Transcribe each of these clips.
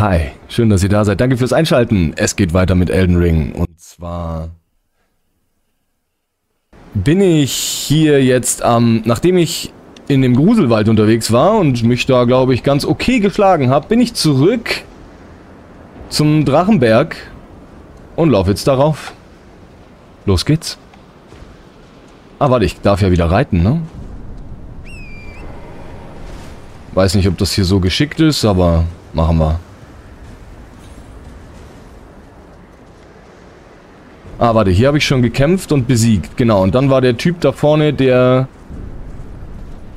Hi, schön, dass ihr da seid. Danke fürs Einschalten. Es geht weiter mit Elden Ring. Und zwar bin ich hier jetzt am, ähm, nachdem ich in dem Gruselwald unterwegs war und mich da, glaube ich, ganz okay geschlagen habe, bin ich zurück zum Drachenberg und laufe jetzt darauf. Los geht's. Ah, warte, ich darf ja wieder reiten, ne? Weiß nicht, ob das hier so geschickt ist, aber machen wir. Ah, warte, hier habe ich schon gekämpft und besiegt. Genau, und dann war der Typ da vorne, der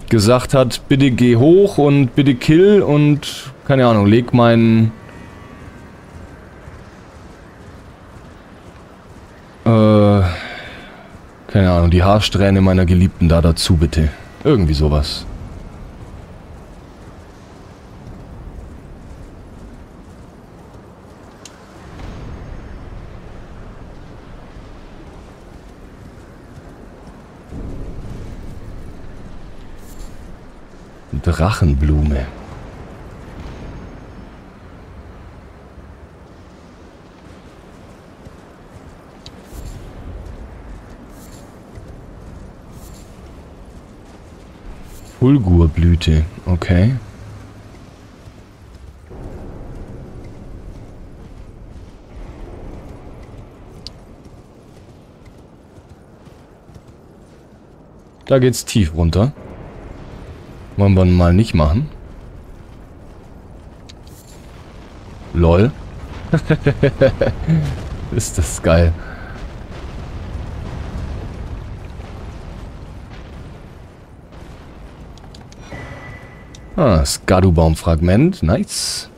gesagt hat, bitte geh hoch und bitte kill und, keine Ahnung, leg meinen... Äh, keine Ahnung, die Haarsträhne meiner Geliebten da dazu, bitte. Irgendwie sowas. Drachenblume. Fulgurblüte, okay. Da geht's tief runter. Wollen wir mal nicht machen. Lol. Ist das geil. Ah, Skadu-Baum-Fragment. Nice.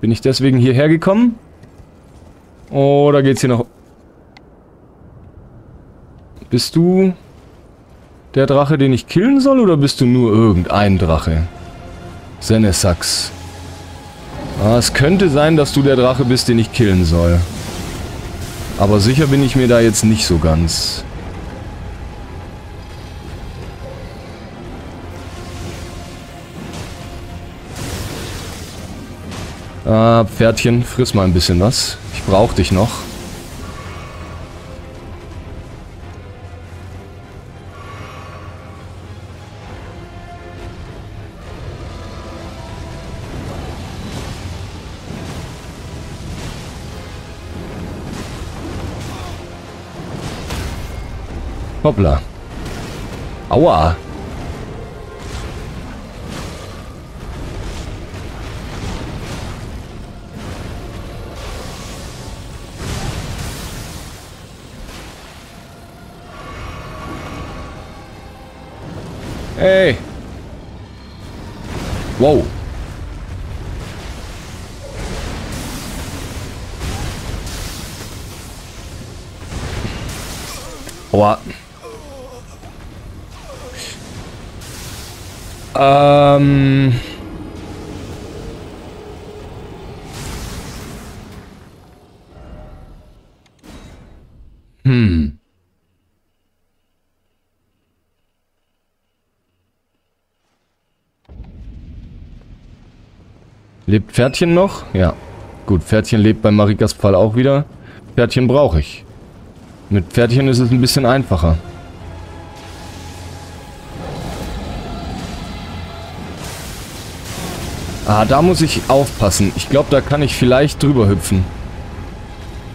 Bin ich deswegen hierher gekommen? Oder geht's hier noch... Bist du der Drache, den ich killen soll, oder bist du nur irgendein Drache? Senesax. Ah, es könnte sein, dass du der Drache bist, den ich killen soll. Aber sicher bin ich mir da jetzt nicht so ganz. Ah, Pferdchen, friss mal ein bisschen was. Ich brauch dich noch. Hoppla. Aua. Hey. Wow. Aua. Ähm... Hm. Lebt Pferdchen noch? Ja. Gut, Pferdchen lebt bei Marikas Fall auch wieder. Pferdchen brauche ich. Mit Pferdchen ist es ein bisschen einfacher. Ah, da muss ich aufpassen. Ich glaube, da kann ich vielleicht drüber hüpfen.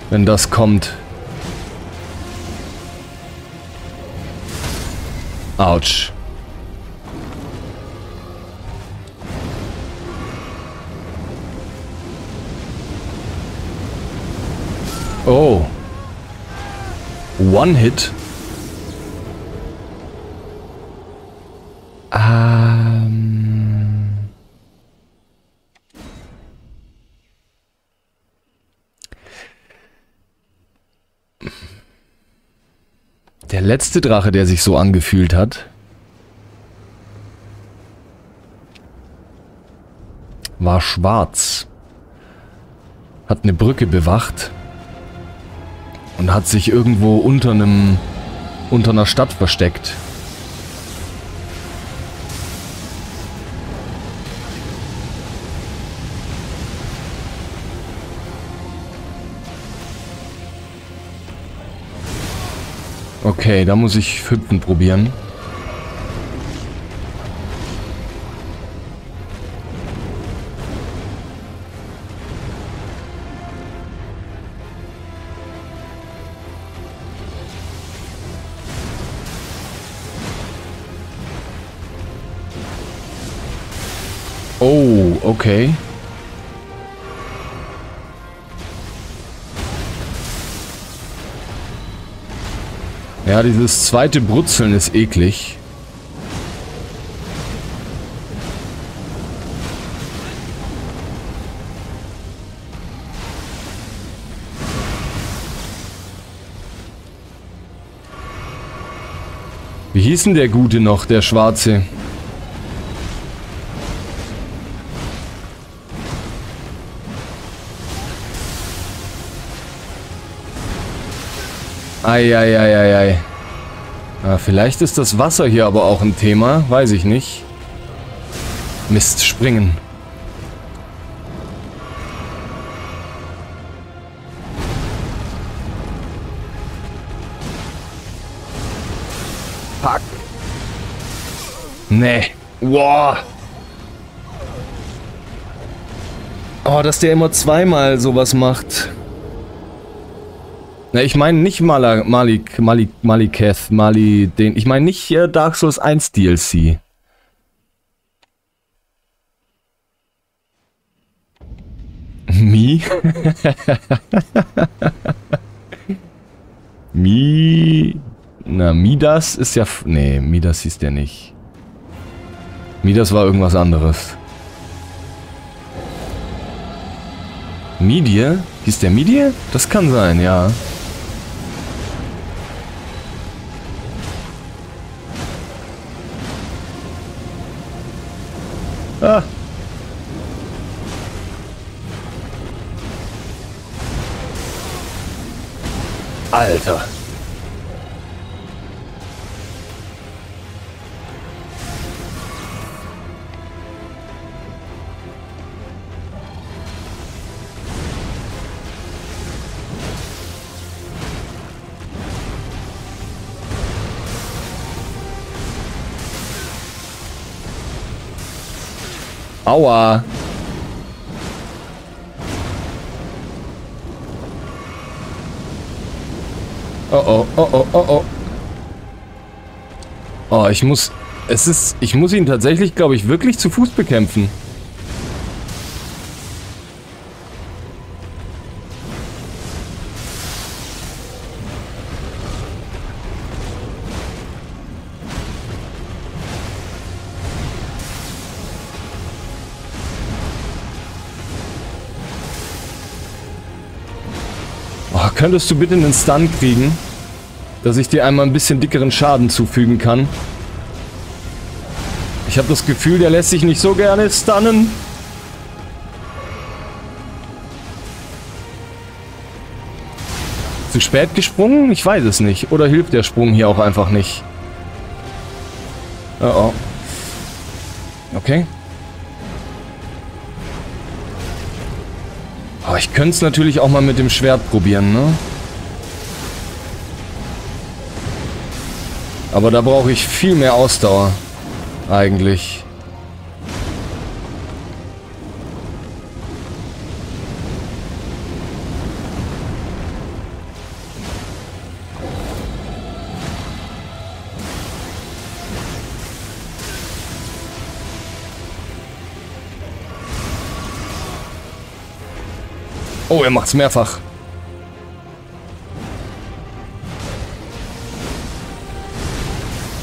Wenn das kommt. Autsch. Oh. One Hit. Letzte Drache, der sich so angefühlt hat. War schwarz. Hat eine Brücke bewacht. Und hat sich irgendwo unter einem... unter einer Stadt versteckt. Okay, da muss ich hüpfen probieren. Oh, okay. Ja, dieses zweite Brutzeln ist eklig. Wie hieß denn der Gute noch, der Schwarze? Eieieiei. Ja, vielleicht ist das Wasser hier aber auch ein Thema. Weiß ich nicht. Mist, springen. Fuck. Nee. Wow. Oh, dass der immer zweimal sowas macht. Ne, ich meine nicht Mala, Malik, Malik, Maliketh, Mali, den. Ich meine nicht äh, Dark Souls 1 DLC. Mi? Mi. Na, Midas ist ja. Nee, Midas hieß der nicht. Midas war irgendwas anderes. Midie? Hieß der Midie? Das kann sein, ja. Ah. Alter. Aua. Oh oh, oh oh, oh oh. Oh, ich muss... Es ist... Ich muss ihn tatsächlich, glaube ich, wirklich zu Fuß bekämpfen. Könntest du bitte einen Stun kriegen? Dass ich dir einmal ein bisschen dickeren Schaden zufügen kann. Ich habe das Gefühl, der lässt sich nicht so gerne stunnen. Zu spät gesprungen? Ich weiß es nicht. Oder hilft der Sprung hier auch einfach nicht? Oh oh. Okay. Aber ich könnte es natürlich auch mal mit dem Schwert probieren, ne? Aber da brauche ich viel mehr Ausdauer. Eigentlich. Er macht's mehrfach.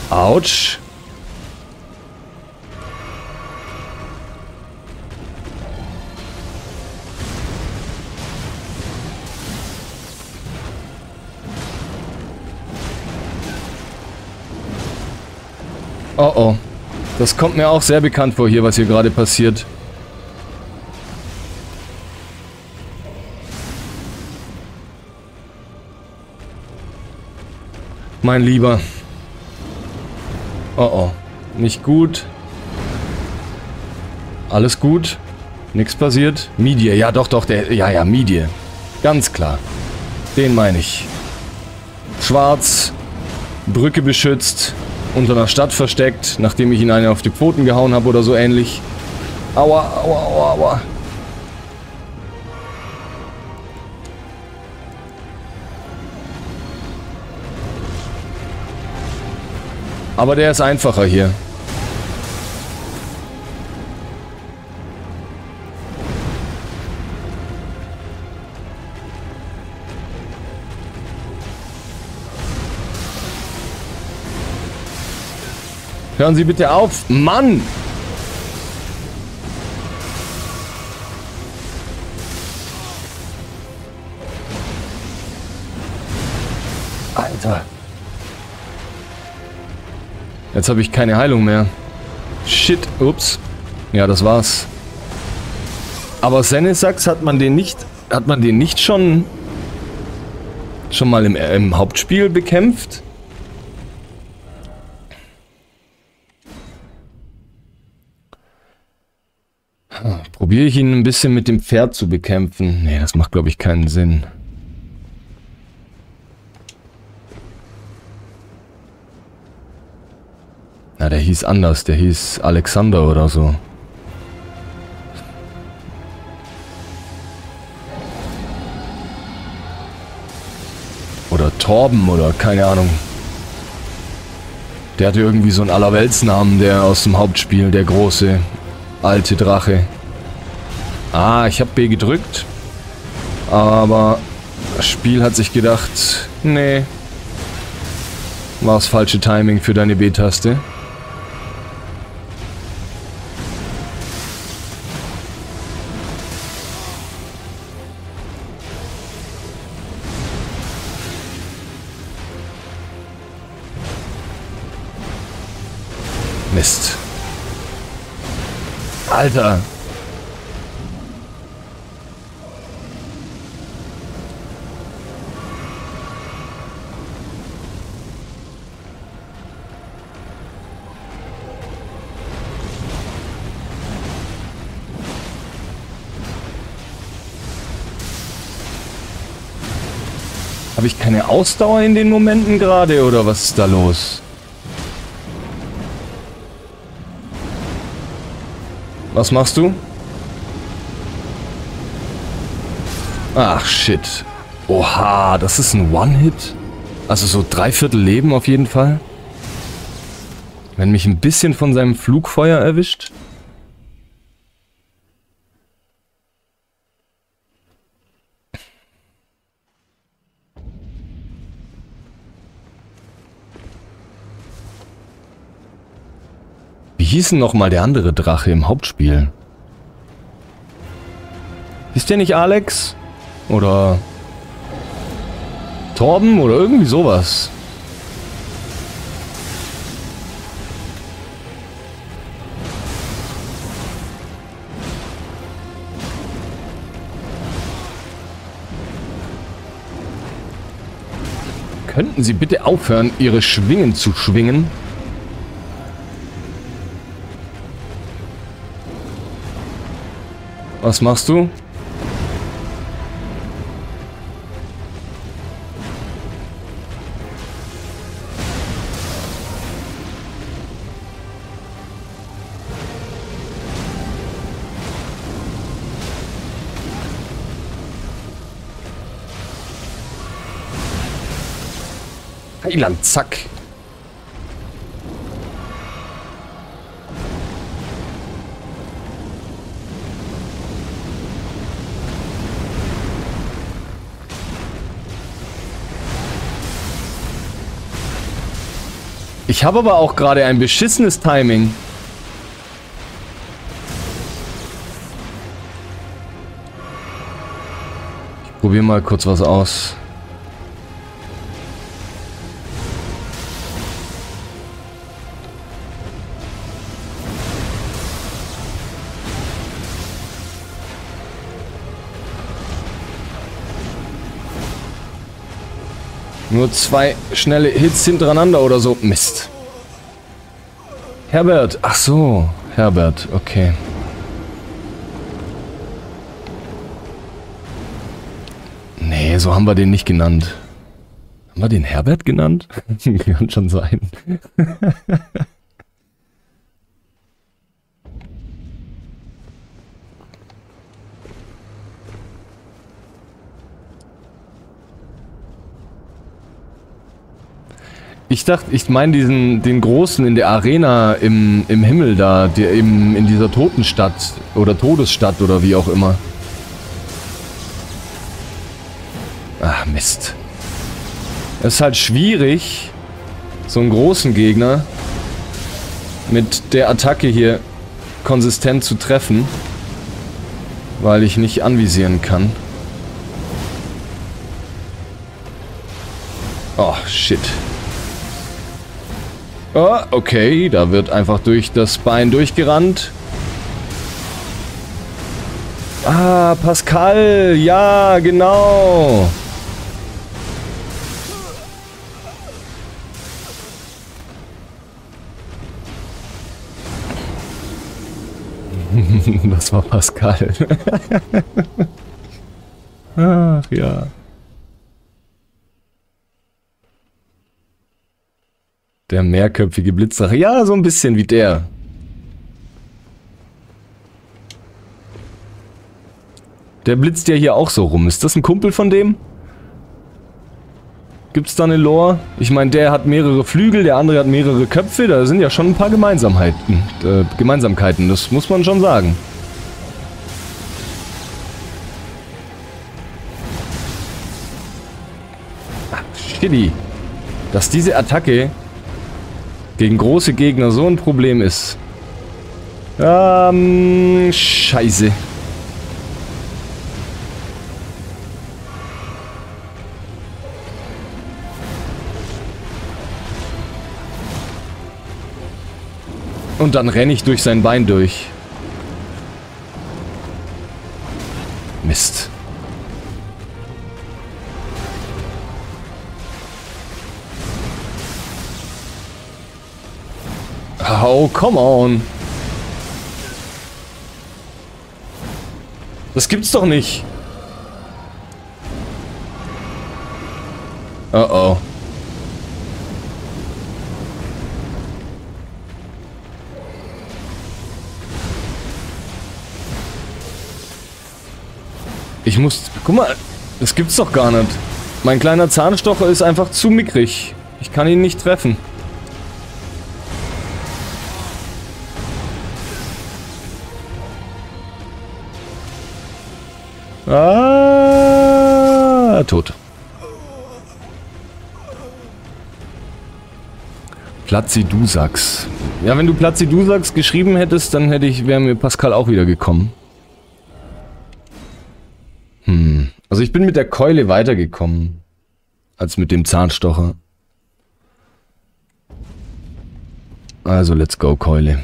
Autsch. Oh oh. Das kommt mir auch sehr bekannt vor hier, was hier gerade passiert. Mein Lieber. Oh oh. Nicht gut. Alles gut. Nichts passiert. Midie. Ja, doch, doch. Der, ja, ja, Midie. Ganz klar. Den meine ich. Schwarz. Brücke beschützt, unter einer Stadt versteckt, nachdem ich ihn einen auf die Pfoten gehauen habe oder so ähnlich. Aua, aua, aua, aua. Aber der ist einfacher hier. Hören Sie bitte auf. Mann! Jetzt habe ich keine Heilung mehr. Shit, ups. Ja, das war's. Aber Senesax hat man den nicht, hat man den nicht schon, schon mal im, im Hauptspiel bekämpft? Probiere ich ihn ein bisschen mit dem Pferd zu bekämpfen. Nee, das macht, glaube ich, keinen Sinn. Na, der hieß anders. Der hieß Alexander oder so. Oder Torben oder keine Ahnung. Der hatte irgendwie so einen Allerweltsnamen, der aus dem Hauptspiel, der große alte Drache. Ah, ich habe B gedrückt. Aber das Spiel hat sich gedacht, nee. War das falsche Timing für deine B-Taste. Alter. Habe ich keine Ausdauer in den Momenten gerade oder was ist da los? Was machst du? Ach, shit. Oha, das ist ein One-Hit? Also so dreiviertel Leben auf jeden Fall? Wenn mich ein bisschen von seinem Flugfeuer erwischt? Hieß denn nochmal der andere Drache im Hauptspiel? Ist der nicht Alex? Oder Torben oder irgendwie sowas? Könnten Sie bitte aufhören, Ihre Schwingen zu schwingen? Was machst du? Heiland, zack. Ich habe aber auch gerade ein beschissenes Timing. Ich probiere mal kurz was aus. Nur zwei schnelle Hits hintereinander oder so. Mist. Herbert. Ach so. Herbert. Okay. Nee, so haben wir den nicht genannt. Haben wir den Herbert genannt? Kann schon sein. Ich dachte, ich meine diesen, den Großen in der Arena im, im Himmel da, der im, in dieser Totenstadt oder Todesstadt oder wie auch immer. Ach, Mist. Es ist halt schwierig, so einen großen Gegner mit der Attacke hier konsistent zu treffen, weil ich nicht anvisieren kann. Oh, shit. Oh, okay, da wird einfach durch das Bein durchgerannt. Ah, Pascal, ja, genau. das war Pascal. Ach ja. Der mehrköpfige Blitzdrache. Ja, so ein bisschen wie der. Der blitzt ja hier auch so rum. Ist das ein Kumpel von dem? Gibt's da eine Lore? Ich meine, der hat mehrere Flügel, der andere hat mehrere Köpfe. Da sind ja schon ein paar Gemeinsamheiten. Äh, Gemeinsamkeiten, das muss man schon sagen. Ach, shitty. Dass diese Attacke gegen große Gegner so ein Problem ist. Ähm, scheiße. Und dann renne ich durch sein Bein durch. Mist. Oh, come on. Das gibt's doch nicht. Oh oh. Ich muss... Guck mal, das gibt's doch gar nicht. Mein kleiner Zahnstocher ist einfach zu mickrig. Ich kann ihn nicht treffen. Ah, tot. Platzi-Du-Sachs. Ja, wenn du Platzi-Du-Sachs geschrieben hättest, dann hätte ich, wäre mir Pascal auch wieder gekommen. Hm. Also ich bin mit der Keule weitergekommen. Als mit dem Zahnstocher. Also let's go, Keule.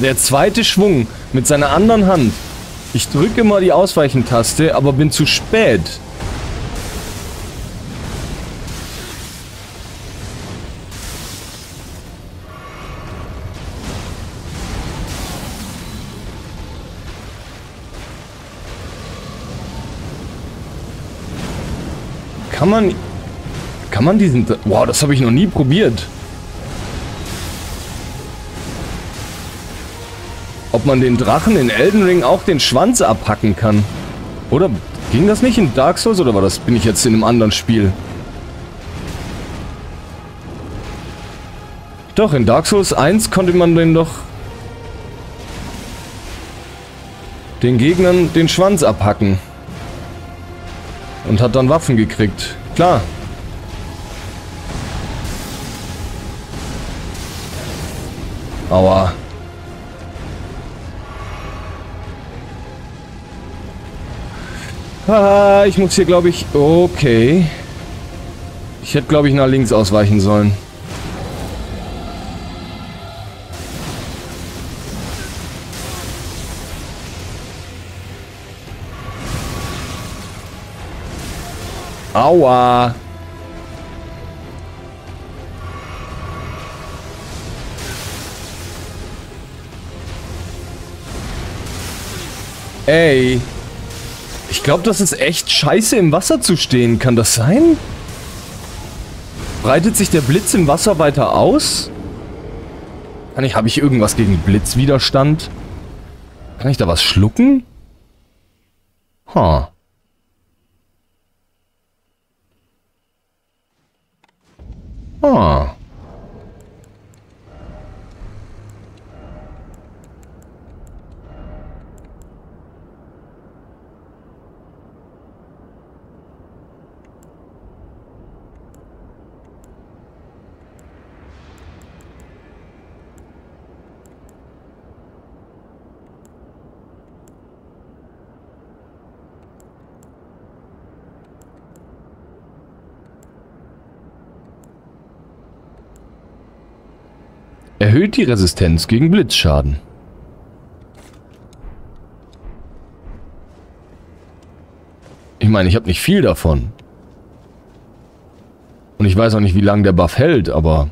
Der zweite Schwung mit seiner anderen Hand. Ich drücke mal die Ausweichentaste, aber bin zu spät. Kann man... Kann man diesen... Wow, das habe ich noch nie probiert. Ob man den Drachen in Elden Ring auch den Schwanz abhacken kann. Oder ging das nicht in Dark Souls oder war das bin ich jetzt in einem anderen Spiel? Doch, in Dark Souls 1 konnte man den doch... den Gegnern den Schwanz abhacken. Und hat dann Waffen gekriegt. Klar. Aua. Ah, ich muss hier, glaube ich... Okay. Ich hätte, glaube ich, nach links ausweichen sollen. Aua. Ey. Ich glaube, das ist echt scheiße im Wasser zu stehen. Kann das sein? Breitet sich der Blitz im Wasser weiter aus? Kann ich, habe ich irgendwas gegen Blitzwiderstand? Kann ich da was schlucken? Huh. Huh. Erhöht die Resistenz gegen Blitzschaden. Ich meine, ich habe nicht viel davon. Und ich weiß auch nicht, wie lange der Buff hält, aber...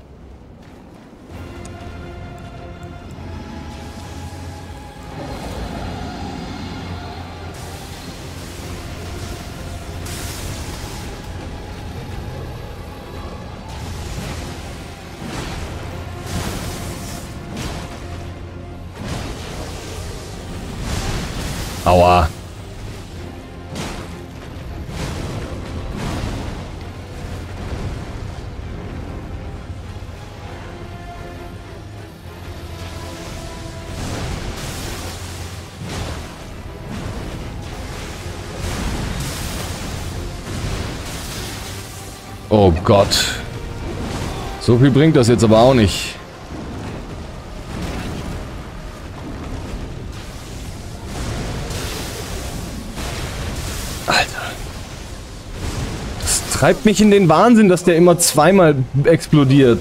Gott. So viel bringt das jetzt aber auch nicht. Alter. Das treibt mich in den Wahnsinn, dass der immer zweimal explodiert.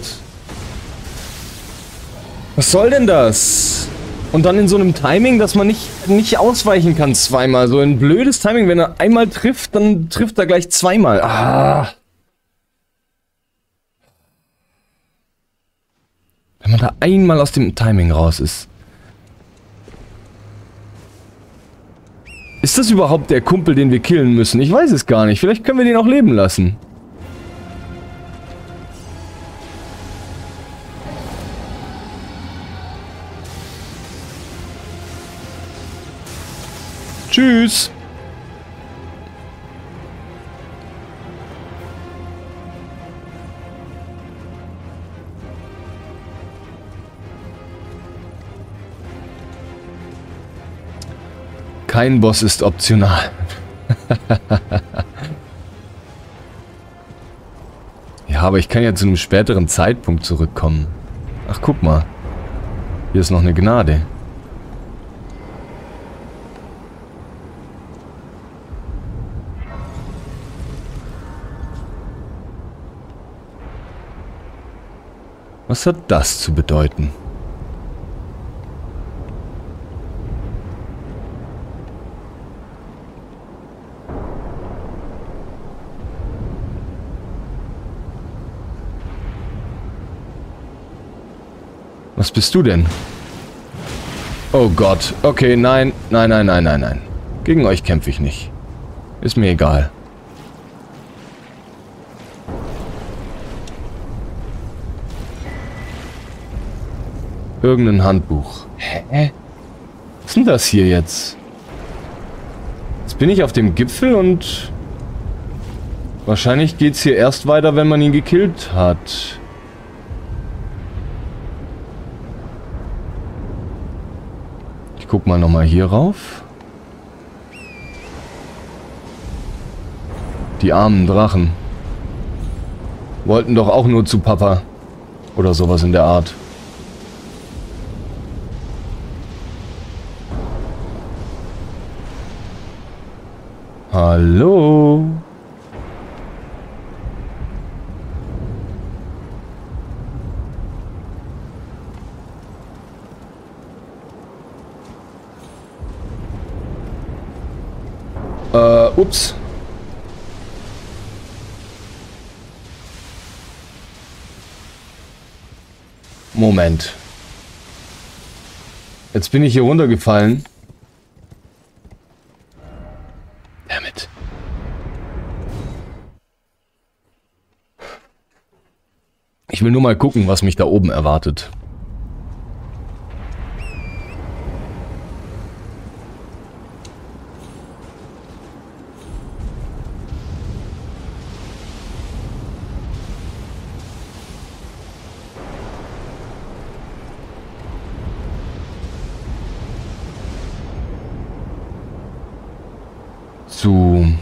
Was soll denn das? Und dann in so einem Timing, dass man nicht, nicht ausweichen kann zweimal. So ein blödes Timing, wenn er einmal trifft, dann trifft er gleich zweimal. Ah. Da einmal aus dem Timing raus ist. Ist das überhaupt der Kumpel, den wir killen müssen? Ich weiß es gar nicht. Vielleicht können wir den auch leben lassen. Tschüss. Kein Boss ist optional. ja, aber ich kann ja zu einem späteren Zeitpunkt zurückkommen. Ach, guck mal. Hier ist noch eine Gnade. Was hat das zu bedeuten? Was bist du denn? Oh Gott. Okay, nein, nein, nein, nein, nein, nein. Gegen euch kämpfe ich nicht. Ist mir egal. Irgendein Handbuch. Hä? Was ist denn das hier jetzt? Jetzt bin ich auf dem Gipfel und... Wahrscheinlich geht's hier erst weiter, wenn man ihn gekillt hat. Guck mal nochmal hier rauf. Die armen Drachen. Wollten doch auch nur zu Papa. Oder sowas in der Art. Hallo? Äh, ups. Moment. Jetzt bin ich hier runtergefallen. Damit. Ich will nur mal gucken, was mich da oben erwartet. Zu...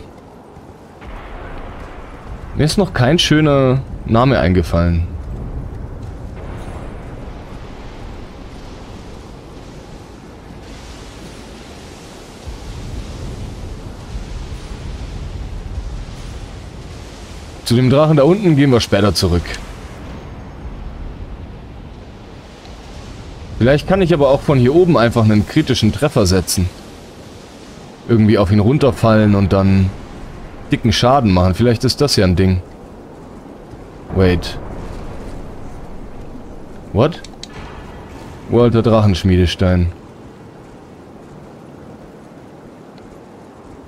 Mir ist noch kein schöner Name eingefallen. Zu dem Drachen da unten gehen wir später zurück. Vielleicht kann ich aber auch von hier oben einfach einen kritischen Treffer setzen irgendwie auf ihn runterfallen und dann dicken Schaden machen. Vielleicht ist das ja ein Ding. Wait. What? Walter Drachenschmiedestein.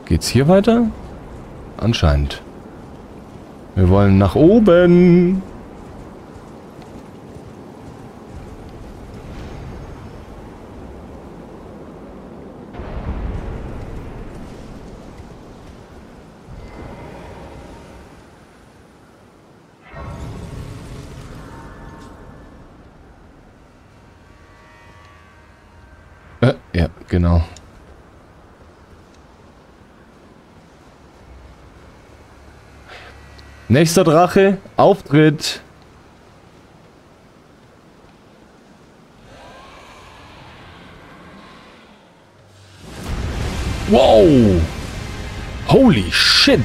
Geht's hier weiter? Anscheinend. Wir wollen nach oben. Genau. Nächster Drache, Auftritt. Wow! Holy shit!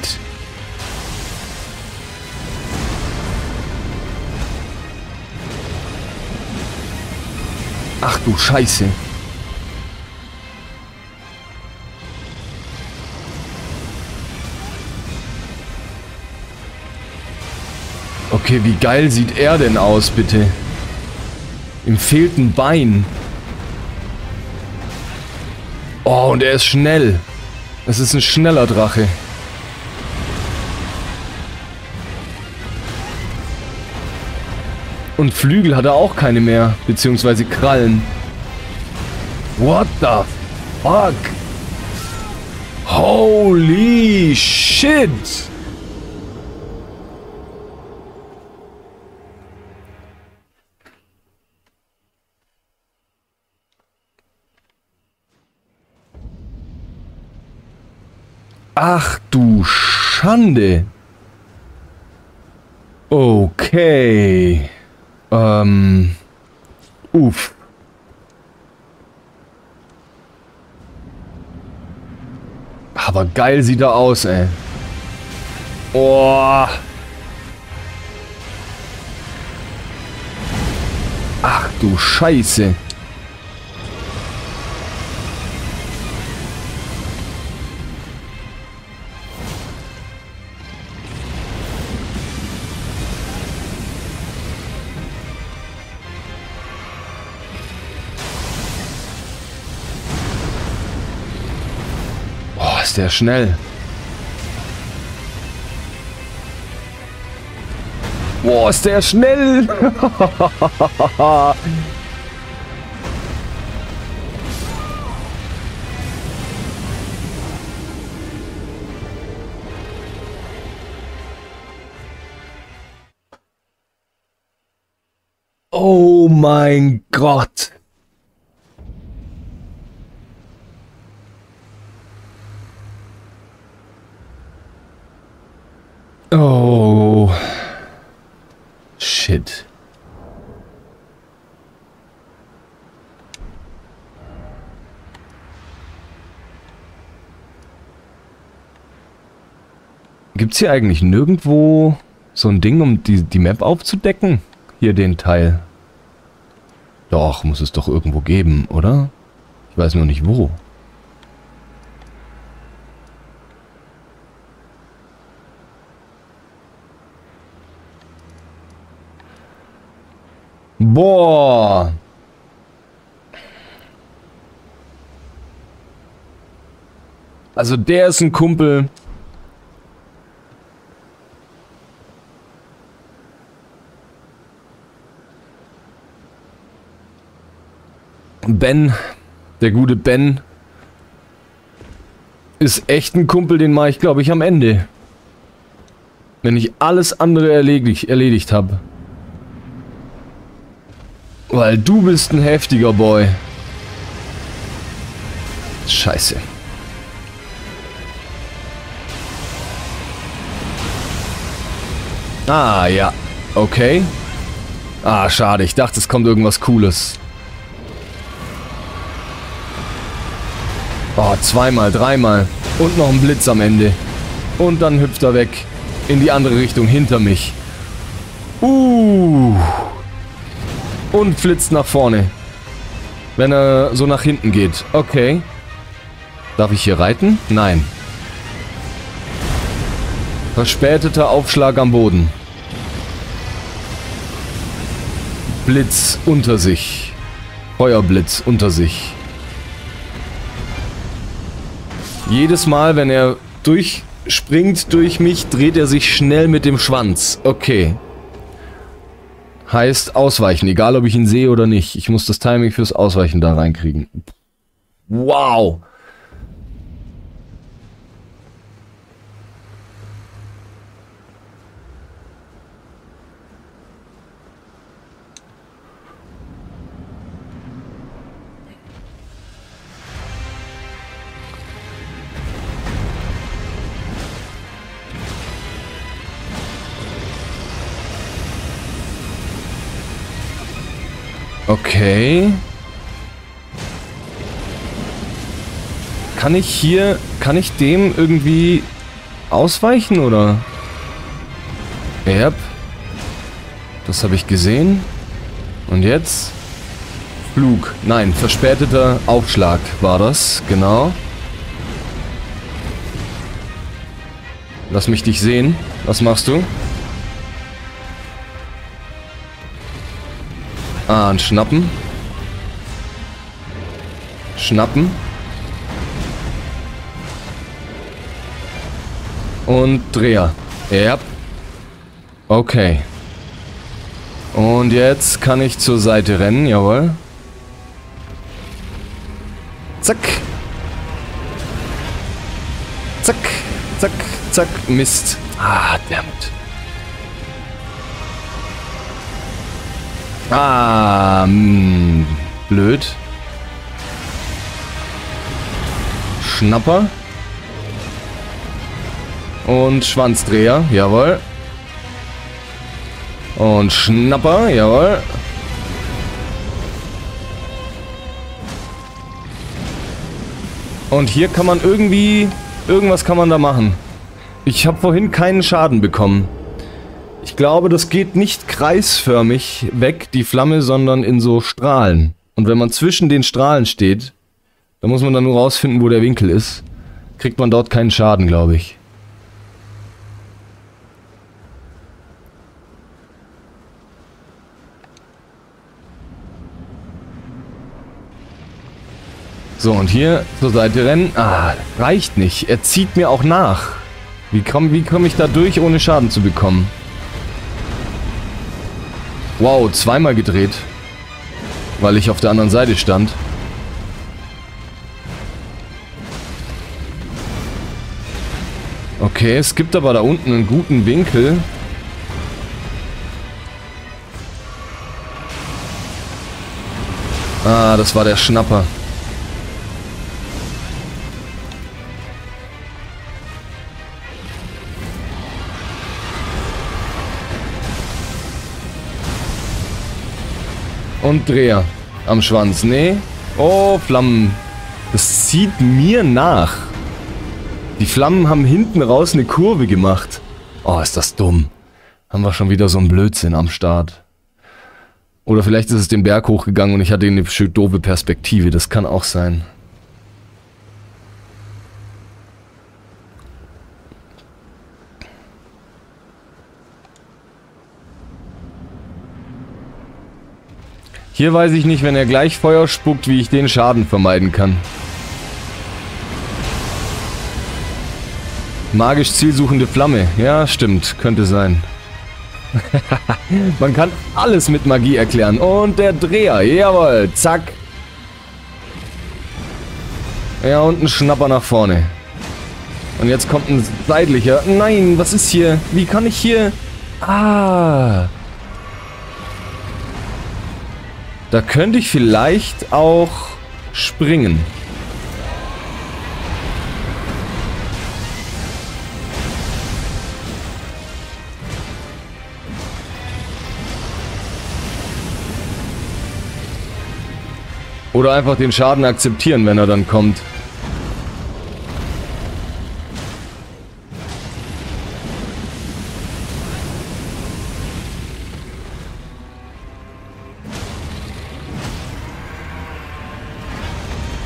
Ach du Scheiße. Okay, wie geil sieht er denn aus, bitte? Ihm fehlt ein Bein. Oh, und er ist schnell. Es ist ein schneller Drache. Und Flügel hat er auch keine mehr, beziehungsweise Krallen. What the fuck? Holy shit! Ach du Schande. Okay. Ähm. Uff. Aber geil sieht er aus, ey. Oh. Ach du Scheiße. Ist der schnell. Boah, ist der schnell. oh mein Gott. Oh. Shit. Gibt's hier eigentlich nirgendwo so ein Ding, um die, die Map aufzudecken? Hier den Teil. Doch, muss es doch irgendwo geben, oder? Ich weiß nur nicht wo. Boah. Also der ist ein Kumpel. Ben, der gute Ben, ist echt ein Kumpel, den mache ich, glaube ich, am Ende. Wenn ich alles andere erledigt, erledigt habe. Weil du bist ein heftiger Boy. Scheiße. Ah, ja. Okay. Ah, schade. Ich dachte, es kommt irgendwas Cooles. Oh, zweimal, dreimal. Und noch ein Blitz am Ende. Und dann hüpft er weg. In die andere Richtung, hinter mich. Und flitzt nach vorne. Wenn er so nach hinten geht. Okay. Darf ich hier reiten? Nein. Verspäteter Aufschlag am Boden. Blitz unter sich. Feuerblitz unter sich. Jedes Mal, wenn er durchspringt durch mich, dreht er sich schnell mit dem Schwanz. Okay. Heißt ausweichen, egal ob ich ihn sehe oder nicht. Ich muss das Timing fürs Ausweichen da reinkriegen. Wow. Okay. Kann ich hier, kann ich dem irgendwie ausweichen oder? Yep. Das habe ich gesehen. Und jetzt? Flug. Nein, verspäteter Aufschlag war das. Genau. Lass mich dich sehen. Was machst du? Ah, Schnappen. Schnappen. Und Dreher. Ja. Okay. Und jetzt kann ich zur Seite rennen, jawohl. Zack. Zack, zack, zack. Mist. Ah, damit. Ah, mh, hm, blöd. Schnapper. Und Schwanzdreher, jawohl. Und Schnapper, jawohl. Und hier kann man irgendwie... Irgendwas kann man da machen. Ich habe vorhin keinen Schaden bekommen. Ich glaube, das geht nicht kreisförmig weg, die Flamme, sondern in so Strahlen. Und wenn man zwischen den Strahlen steht, dann muss man dann nur rausfinden, wo der Winkel ist. Kriegt man dort keinen Schaden, glaube ich. So, und hier zur Seite rennen. Ah, reicht nicht. Er zieht mir auch nach. Wie komme wie komm ich da durch, ohne Schaden zu bekommen? Wow, zweimal gedreht. Weil ich auf der anderen Seite stand. Okay, es gibt aber da unten einen guten Winkel. Ah, das war der Schnapper. Und Dreher am Schwanz. Nee. Oh, Flammen. Das zieht mir nach. Die Flammen haben hinten raus eine Kurve gemacht. Oh, ist das dumm. Haben wir schon wieder so einen Blödsinn am Start. Oder vielleicht ist es den Berg hochgegangen und ich hatte eine doofe Perspektive. Das kann auch sein. Hier weiß ich nicht, wenn er gleich Feuer spuckt, wie ich den Schaden vermeiden kann. Magisch zielsuchende Flamme. Ja, stimmt. Könnte sein. Man kann alles mit Magie erklären. Und der Dreher. Jawohl. Zack. Ja, und ein Schnapper nach vorne. Und jetzt kommt ein seitlicher. Nein, was ist hier? Wie kann ich hier... Ah... Da könnte ich vielleicht auch springen. Oder einfach den Schaden akzeptieren, wenn er dann kommt.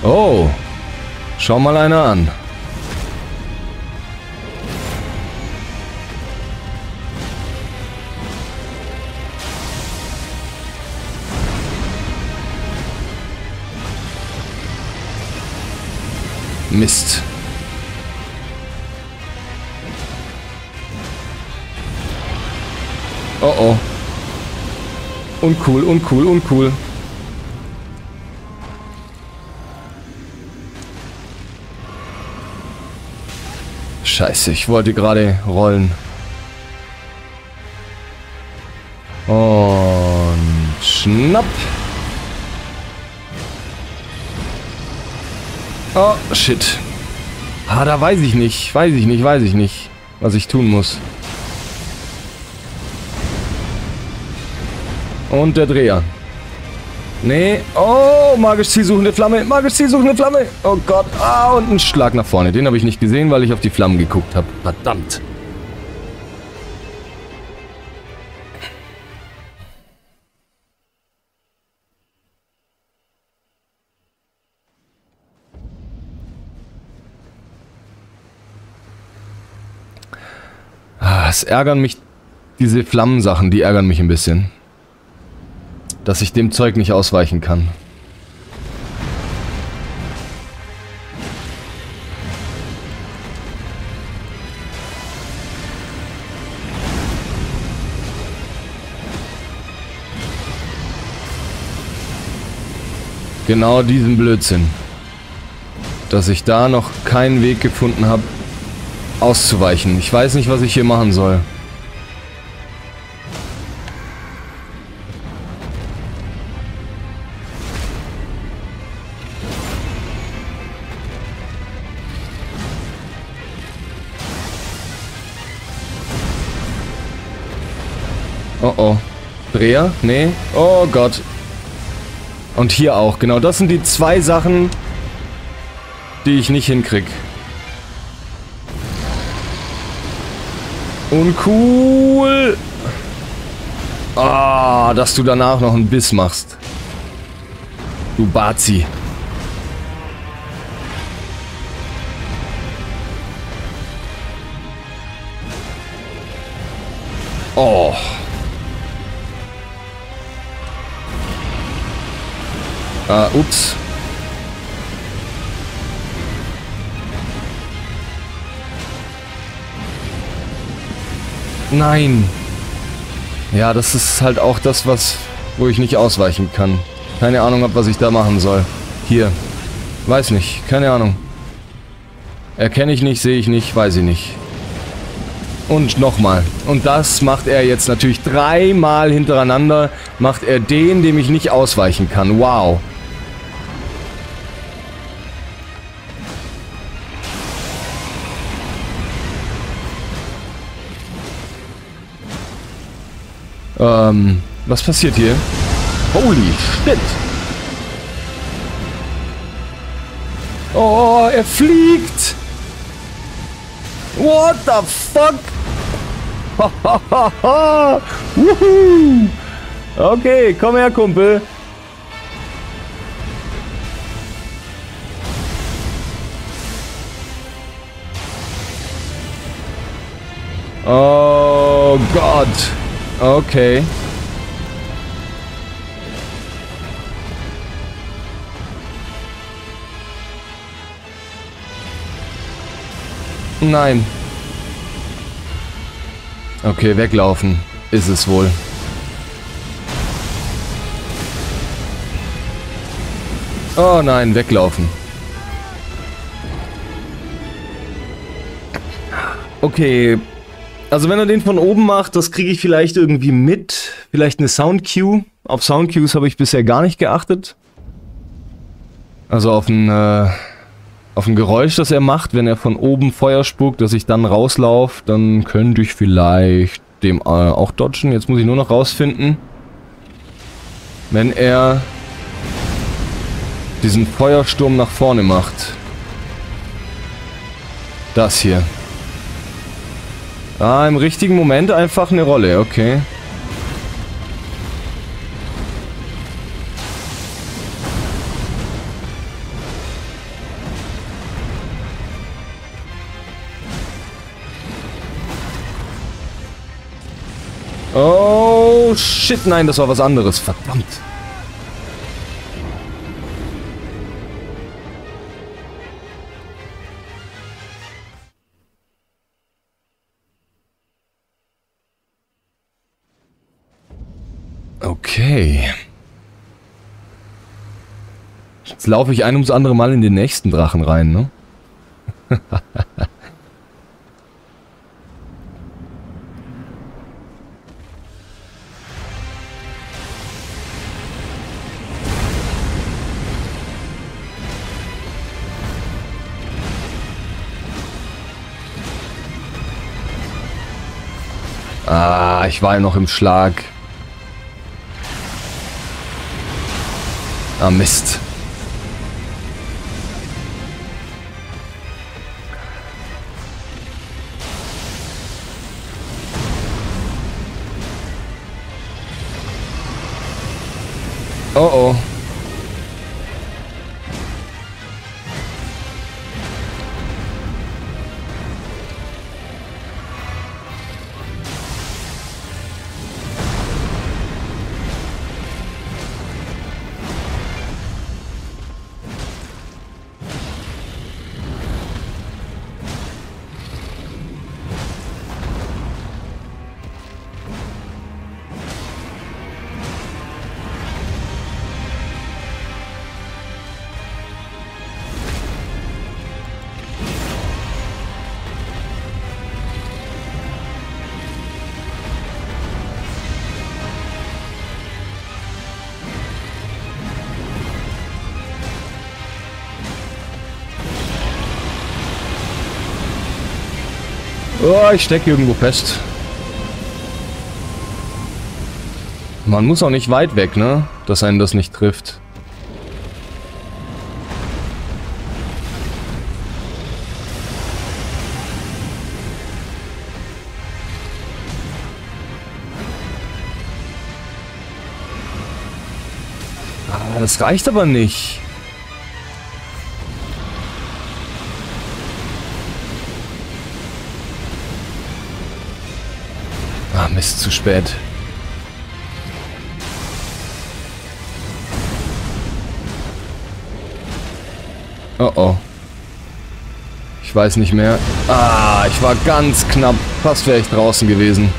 Oh. Schau mal einer an. Mist. Oh oh. Uncool, uncool, uncool. Scheiße, ich wollte gerade rollen. Und schnapp. Oh, shit. Ah, da weiß ich nicht. Weiß ich nicht, weiß ich nicht, was ich tun muss. Und der Dreher. Nee. Oh, magisch zielsuchende Flamme. Magisch zielsuchende Flamme. Oh Gott. Ah, und ein Schlag nach vorne. Den habe ich nicht gesehen, weil ich auf die Flammen geguckt habe. Verdammt. Ah, es ärgern mich, diese Flammensachen, die ärgern mich ein bisschen dass ich dem Zeug nicht ausweichen kann. Genau diesen Blödsinn. Dass ich da noch keinen Weg gefunden habe, auszuweichen. Ich weiß nicht, was ich hier machen soll. Dreher? Nee. Oh Gott. Und hier auch. Genau, das sind die zwei Sachen, die ich nicht hinkrieg. Uncool. Ah, dass du danach noch einen Biss machst. Du Bazi. Oh. Ah, ups. Nein. Ja, das ist halt auch das, was, wo ich nicht ausweichen kann. Keine Ahnung habe, was ich da machen soll. Hier. Weiß nicht. Keine Ahnung. Erkenne ich nicht, sehe ich nicht, weiß ich nicht. Und nochmal. Und das macht er jetzt natürlich dreimal hintereinander. Macht er den, dem ich nicht ausweichen kann. Wow. Ähm, was passiert hier? Holy shit. Oh, er fliegt. What the fuck? Wuhu. Okay, komm her, Kumpel. Oh Gott. Okay. Nein. Okay, weglaufen. Ist es wohl. Oh nein, weglaufen. Okay. Also wenn er den von oben macht, das kriege ich vielleicht irgendwie mit. Vielleicht eine Soundcue. Auf Soundcues habe ich bisher gar nicht geachtet. Also auf ein... Äh auf ein Geräusch, das er macht, wenn er von oben Feuer spuckt, dass ich dann rauslaufe, dann könnte ich vielleicht dem äh, auch dodgen. Jetzt muss ich nur noch rausfinden, wenn er diesen Feuersturm nach vorne macht. Das hier. Ah, im richtigen Moment einfach eine Rolle, okay. Oh, shit, nein, das war was anderes. Verdammt. Okay. Jetzt laufe ich ein ums andere Mal in den nächsten Drachen rein, ne? Ah, ich war ja noch im Schlag. Ah, Mist. Oh oh. Oh, ich stecke irgendwo fest. Man muss auch nicht weit weg, ne? Dass einen das nicht trifft. Ah, das reicht aber nicht. Zu spät. Oh oh. Ich weiß nicht mehr. Ah, ich war ganz knapp. Fast wäre ich draußen gewesen.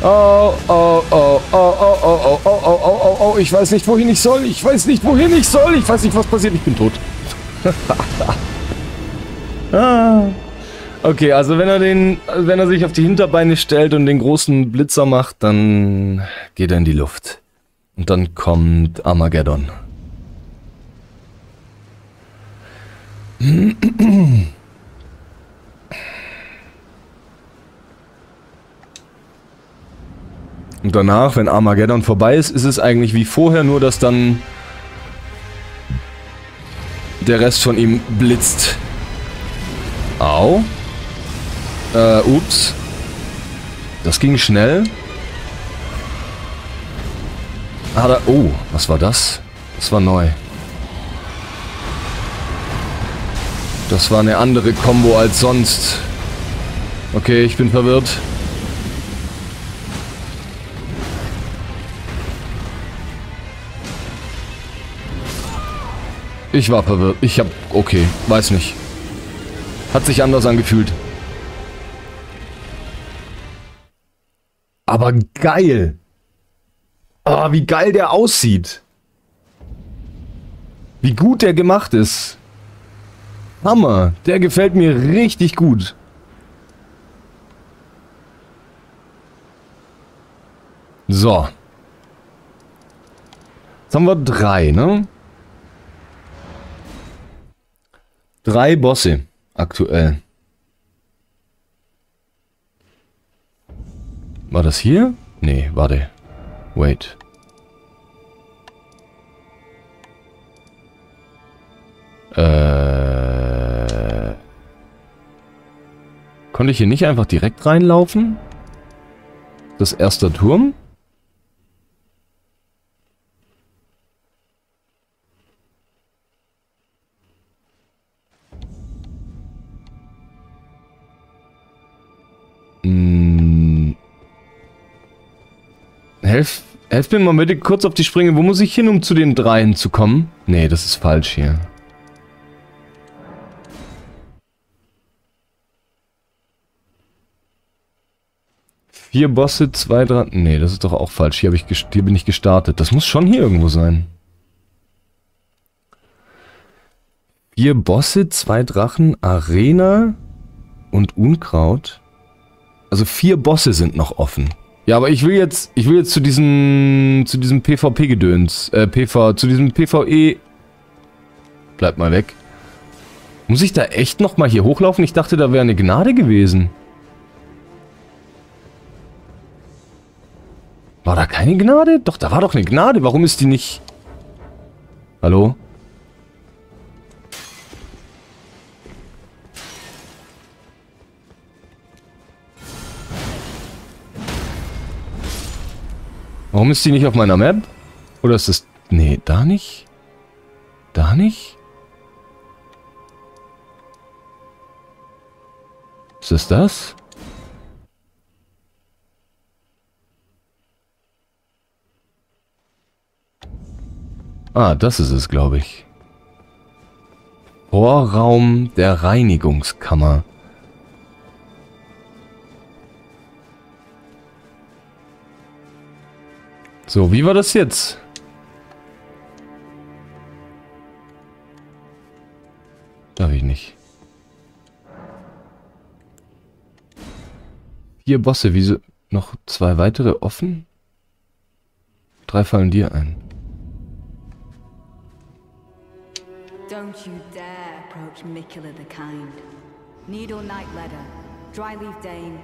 Oh, oh, oh, oh, oh, oh, oh, oh, oh, oh, oh, oh, ich weiß nicht, wohin ich soll. Ich weiß nicht, wohin ich soll. Ich weiß nicht, was passiert. Ich bin tot. ah. Okay, also wenn er den, wenn er sich auf die Hinterbeine stellt und den großen Blitzer macht, dann geht er in die Luft. Und dann kommt Armageddon. Und danach, wenn Armageddon vorbei ist, ist es eigentlich wie vorher, nur dass dann der Rest von ihm blitzt. Au. Äh, ups. Das ging schnell. Hat er... Oh, was war das? Das war neu. Das war eine andere Combo als sonst. Okay, ich bin verwirrt. Ich war verwirrt. Ich hab... Okay, weiß nicht. Hat sich anders angefühlt. Aber geil. Oh, wie geil der aussieht. Wie gut der gemacht ist. Hammer. Der gefällt mir richtig gut. So. Jetzt haben wir drei, ne? Drei Bosse aktuell. War das hier? Nee, warte. Wait. Äh... Konnte ich hier nicht einfach direkt reinlaufen? Das erste Turm? Helf, helft mir mal bitte kurz auf die Sprünge. Wo muss ich hin, um zu den dreien zu kommen? Nee, das ist falsch hier. Vier Bosse, zwei, drei... Nee, das ist doch auch falsch. Hier, ich hier bin ich gestartet. Das muss schon hier irgendwo sein. Vier Bosse, zwei Drachen, Arena und Unkraut. Also vier Bosse sind noch offen. Ja, aber ich will jetzt, ich will jetzt zu diesem, zu diesem PvP-Gedöns, äh, PV, zu diesem PvE... Bleib mal weg. Muss ich da echt nochmal hier hochlaufen? Ich dachte, da wäre eine Gnade gewesen. War da keine Gnade? Doch, da war doch eine Gnade. Warum ist die nicht... Hallo? Warum ist die nicht auf meiner Map? Oder ist das... Nee, da nicht? Da nicht? Ist das das? Ah, das ist es, glaube ich. Vorraum der Reinigungskammer. So, wie war das jetzt? Darf ich nicht. Vier Bosse, wieso noch zwei weitere offen? Drei fallen dir ein. Don't you dare approach Mikula the Kind. Needle Night Letter.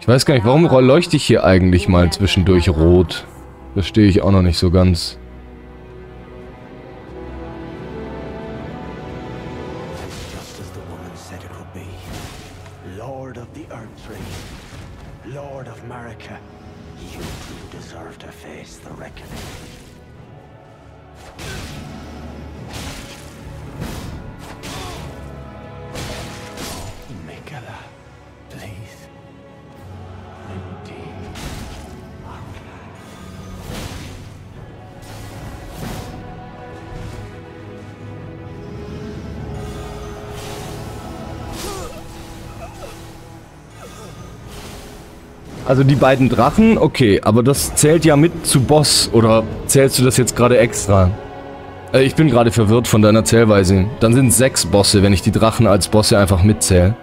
Ich weiß gar nicht, warum leuchte ich hier eigentlich mal zwischendurch rot? Verstehe ich auch noch nicht so ganz. Also die beiden Drachen, okay, aber das zählt ja mit zu Boss, oder zählst du das jetzt gerade extra? Äh, ich bin gerade verwirrt von deiner Zählweise. Dann sind sechs Bosse, wenn ich die Drachen als Bosse einfach mitzähle.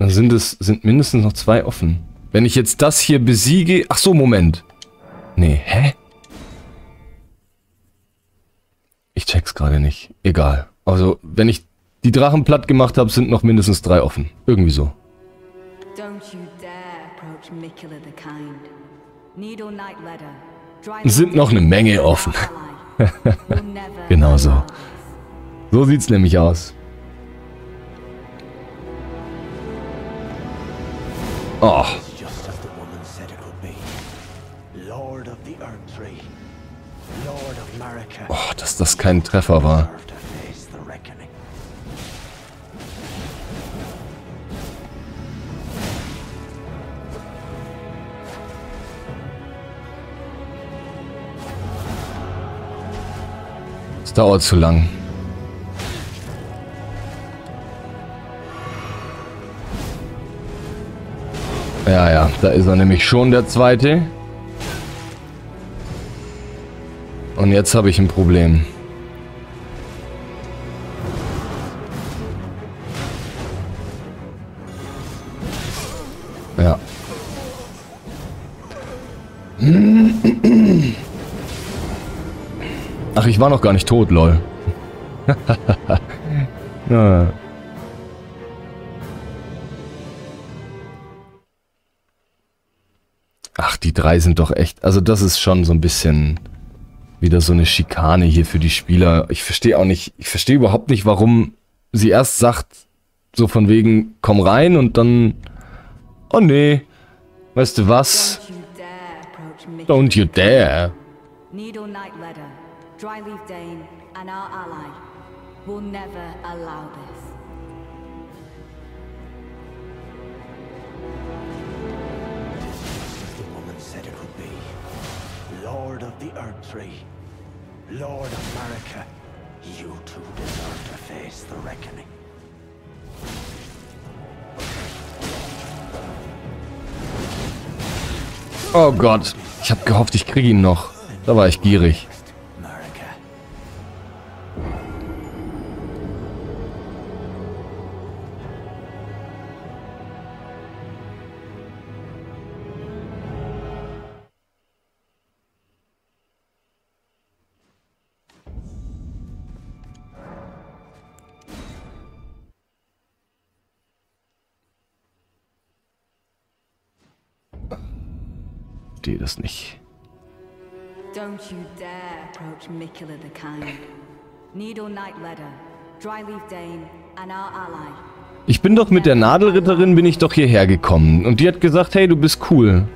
Dann sind es sind mindestens noch zwei offen. Wenn ich jetzt das hier besiege... Ach so, Moment. Nee, hä? Ich check's gerade nicht. Egal. Also, wenn ich die Drachen platt gemacht habe, sind noch mindestens drei offen. Irgendwie so. Sind noch eine Menge offen. genau so. So sieht's nämlich aus. Oh. Oh, dass das kein Treffer war. Es dauert zu lang. Ja, ja, da ist er nämlich schon der zweite. Und jetzt habe ich ein Problem. Ja. Ach, ich war noch gar nicht tot, lol. ja. Ach, die drei sind doch echt... Also das ist schon so ein bisschen wieder so eine Schikane hier für die Spieler. Ich verstehe auch nicht... Ich verstehe überhaupt nicht, warum sie erst sagt, so von wegen, komm rein und dann... Oh nee, weißt du was? Don't you dare. Needle Knight Letter. Dryleaf Dane and our ally will never allow this. The woman said it would be. Lord of the Earth Tree. Lord of America. You too deserve to face the reckoning. Oh Gott, ich habe gehofft, ich kriege ihn noch. Da war ich gierig. Verstehe das nicht. Don't you dare approach Mikula the Kind. Needle Letter, Dryleaf Dane, and our ally. Ich bin doch mit der Nadelritterin bin ich doch hierher gekommen und die hat gesagt, hey, du bist cool.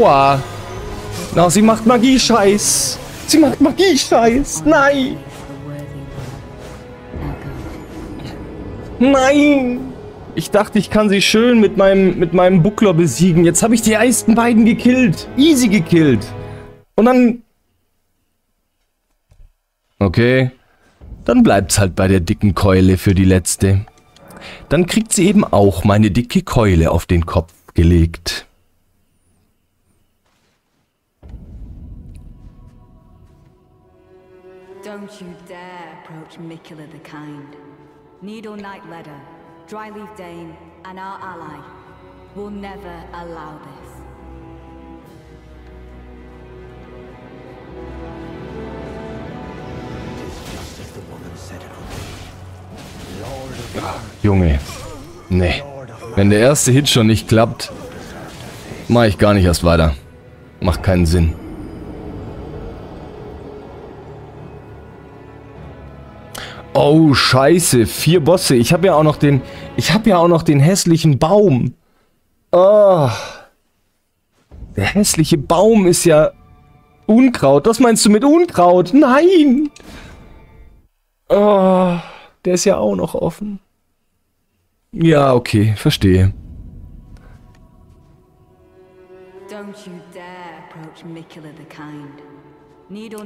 Aua. Na, sie macht Magie-Scheiß. Sie macht Magie-Scheiß. Nein. Nein. Ich dachte, ich kann sie schön mit meinem, mit meinem Buckler besiegen. Jetzt habe ich die ersten beiden gekillt. Easy gekillt. Und dann... Okay. Dann bleibt's halt bei der dicken Keule für die letzte. Dann kriegt sie eben auch meine dicke Keule auf den Kopf gelegt. Approach Mikula the Kind. Needle Knight Letter, Dryleaf Dane, and our ally will never allow this. Junge. Nee. Wenn der erste Hit schon nicht klappt, mache ich gar nicht erst weiter. Macht keinen Sinn. Oh, scheiße. Vier Bosse. Ich habe ja auch noch den... Ich habe ja auch noch den hässlichen Baum. Oh. Der hässliche Baum ist ja Unkraut. Das meinst du mit Unkraut? Nein! Oh, der ist ja auch noch offen. Ja, okay, verstehe.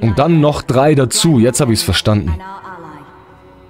Und dann noch drei dazu. Jetzt habe ich es verstanden.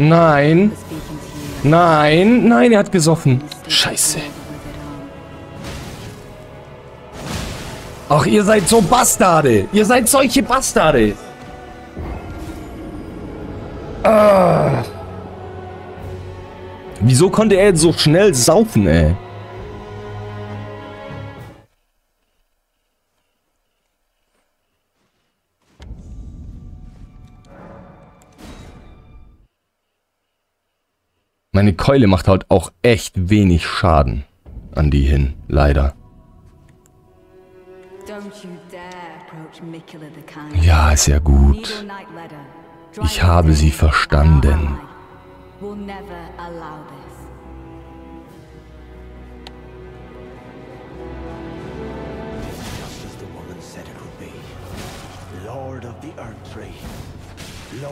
Nein. Nein, nein, er hat gesoffen. Scheiße. Ach, ihr seid so Bastarde. Ihr seid solche Bastarde. Ah. Wieso konnte er jetzt so schnell saufen, ey? Meine Keule macht halt auch echt wenig Schaden an die hin, leider. Ja, ist ja gut. Ich habe sie verstanden.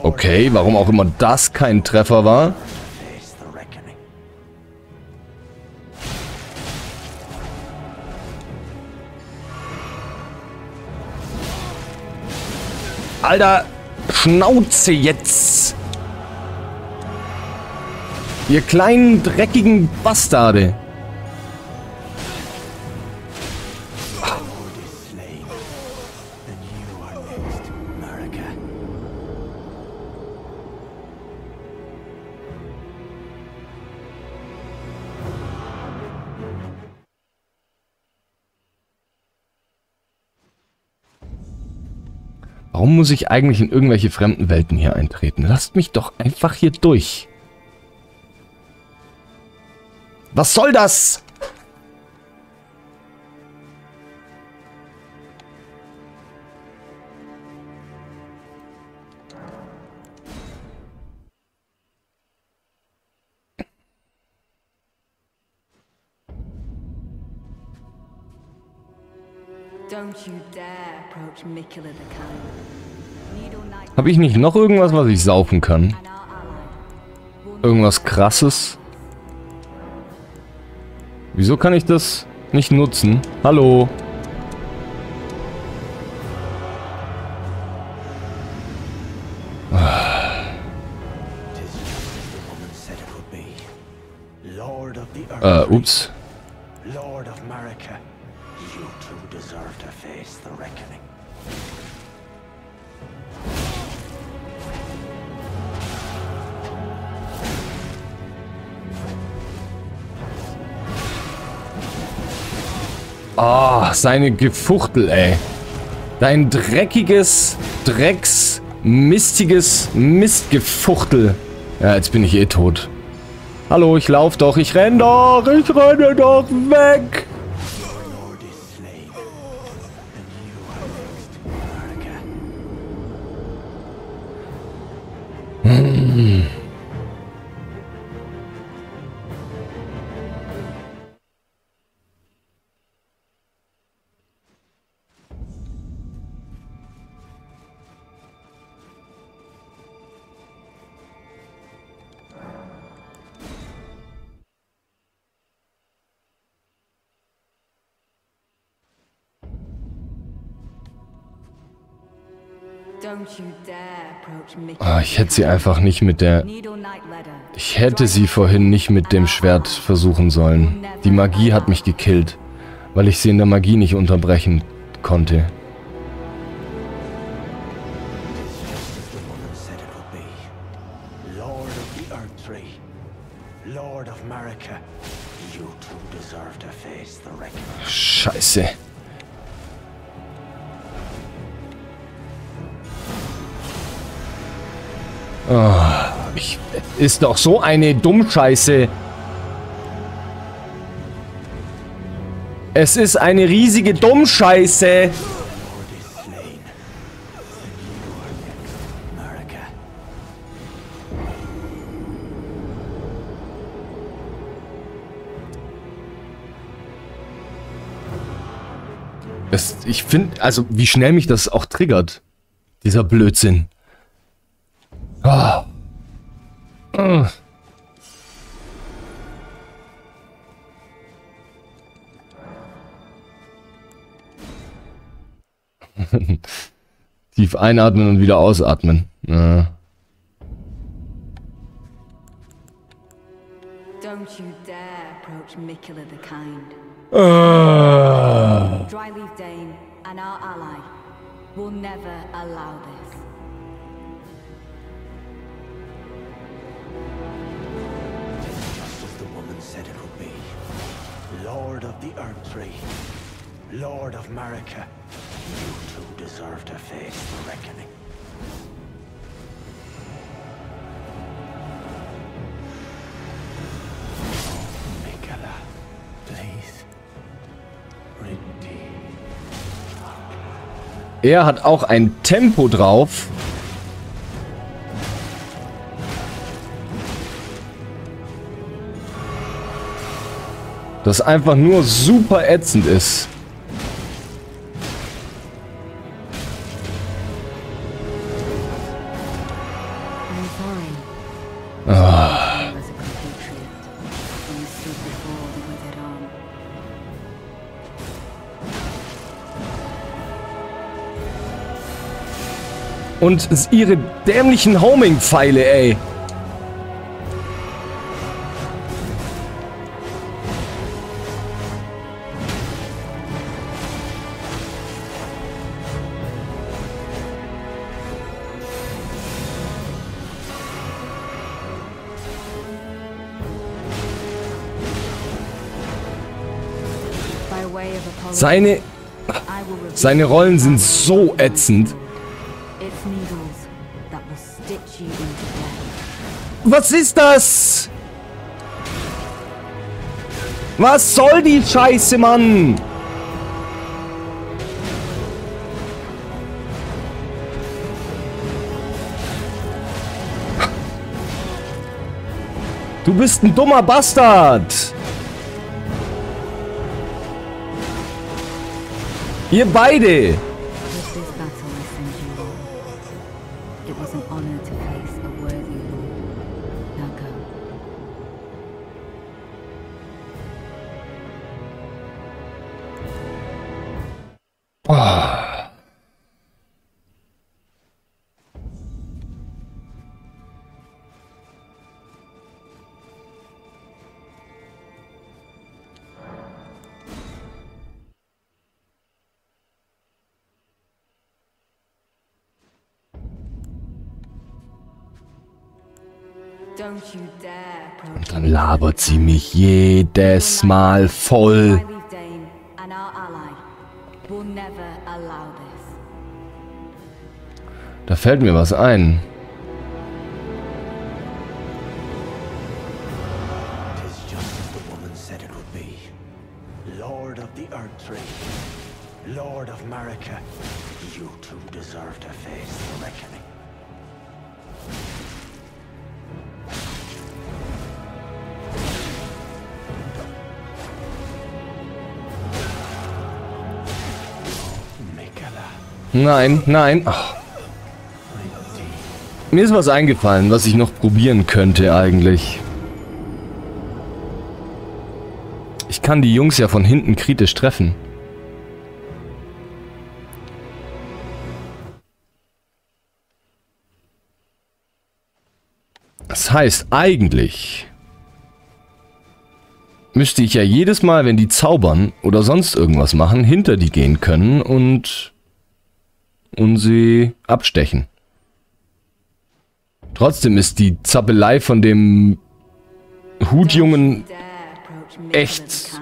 Okay, warum auch immer das kein Treffer war. Alter, Schnauze jetzt. Ihr kleinen, dreckigen Bastarde. Warum muss ich eigentlich in irgendwelche fremden Welten hier eintreten? Lasst mich doch einfach hier durch. Was soll das? Habe ich nicht noch irgendwas, was ich saufen kann? Irgendwas krasses? Wieso kann ich das nicht nutzen? Hallo? Äh, ups. Seine Gefuchtel, ey. Dein dreckiges, drecks, mistiges Mistgefuchtel. Ja, jetzt bin ich eh tot. Hallo, ich lauf doch, ich renn doch, ich renne doch weg. Oh, ich hätte sie einfach nicht mit der... Ich hätte sie vorhin nicht mit dem Schwert versuchen sollen. Die Magie hat mich gekillt, weil ich sie in der Magie nicht unterbrechen konnte. Ist doch so eine Dummscheiße. Es ist eine riesige Dummscheiße. Es, ich finde, also wie schnell mich das auch triggert. Dieser Blödsinn. Oh. Tief einatmen und wieder ausatmen. Ja. Don't you dare approach Mikula the Kind. Uh. Dryleaf Dane and our ally will never allow this. Lord of the Earth Tree. Lord of Marika. You two deserve to face the reckoning. Er hat auch ein Tempo drauf. Das einfach nur super ätzend ist. Und ihre dämlichen Homing-Pfeile, ey. Seine... Seine Rollen sind so ätzend. Was ist das? Was soll die Scheiße, Mann? Du bist ein dummer Bastard. Ihr beide. Labert sie mich jedes Mal voll. Da fällt mir was ein. Lord of Marika, you two deserve to face the reckoning. Nein, nein. Ach. Mir ist was eingefallen, was ich noch probieren könnte eigentlich. Ich kann die Jungs ja von hinten kritisch treffen. Das heißt, eigentlich müsste ich ja jedes Mal, wenn die zaubern oder sonst irgendwas machen, hinter die gehen können und und sie abstechen. Trotzdem ist die Zappelei von dem Hutjungen echt.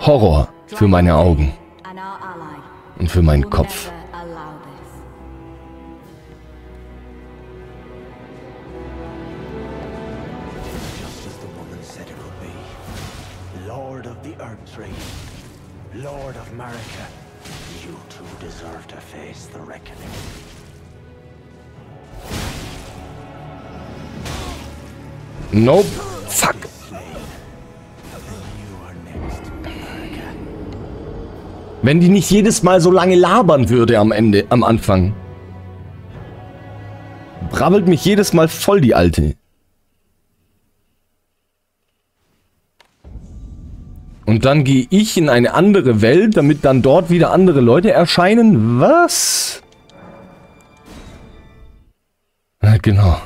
Horror für meine Augen und für meinen Kopf. Nope. Fuck. Wenn die nicht jedes Mal so lange labern würde am Ende, am Anfang. Brabbelt mich jedes Mal voll, die Alte. Und dann gehe ich in eine andere Welt, damit dann dort wieder andere Leute erscheinen? Was? Ja, genau.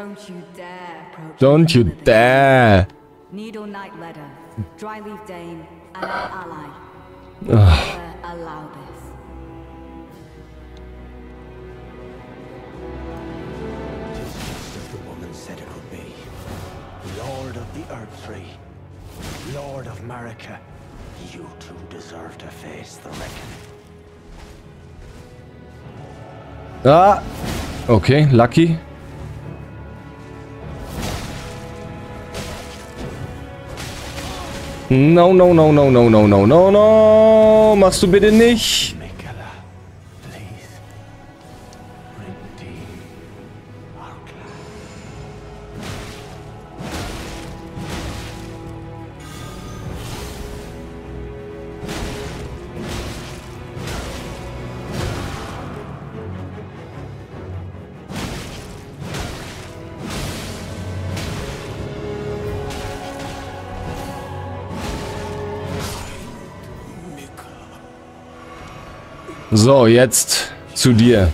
Don't you dare approach. Don't you me with this. dare. Needle Knight Letter. Dryleaf Dane. And our ally. Allow this. Just as the woman said it would be. Lord of the Earth Tree. Lord of Marika. You two deserve to face the reckoning. Ah. Okay, Lucky. No, no, no, no, no, no, no, no, no. Machst du bitte nicht. So, jetzt zu dir.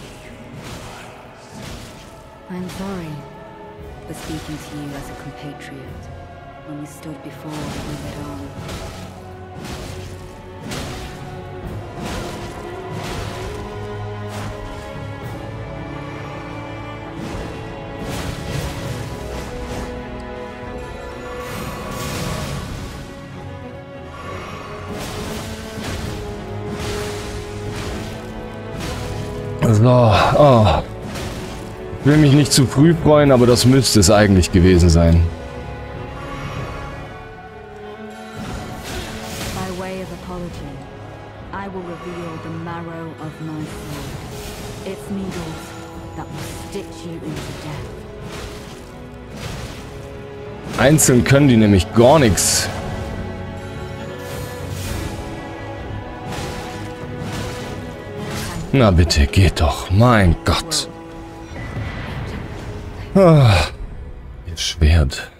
will mich nicht zu früh freuen, aber das müsste es eigentlich gewesen sein. Einzeln können die nämlich gar nichts. Na bitte, geht doch. Mein Gott. Ah, ihr Schwert.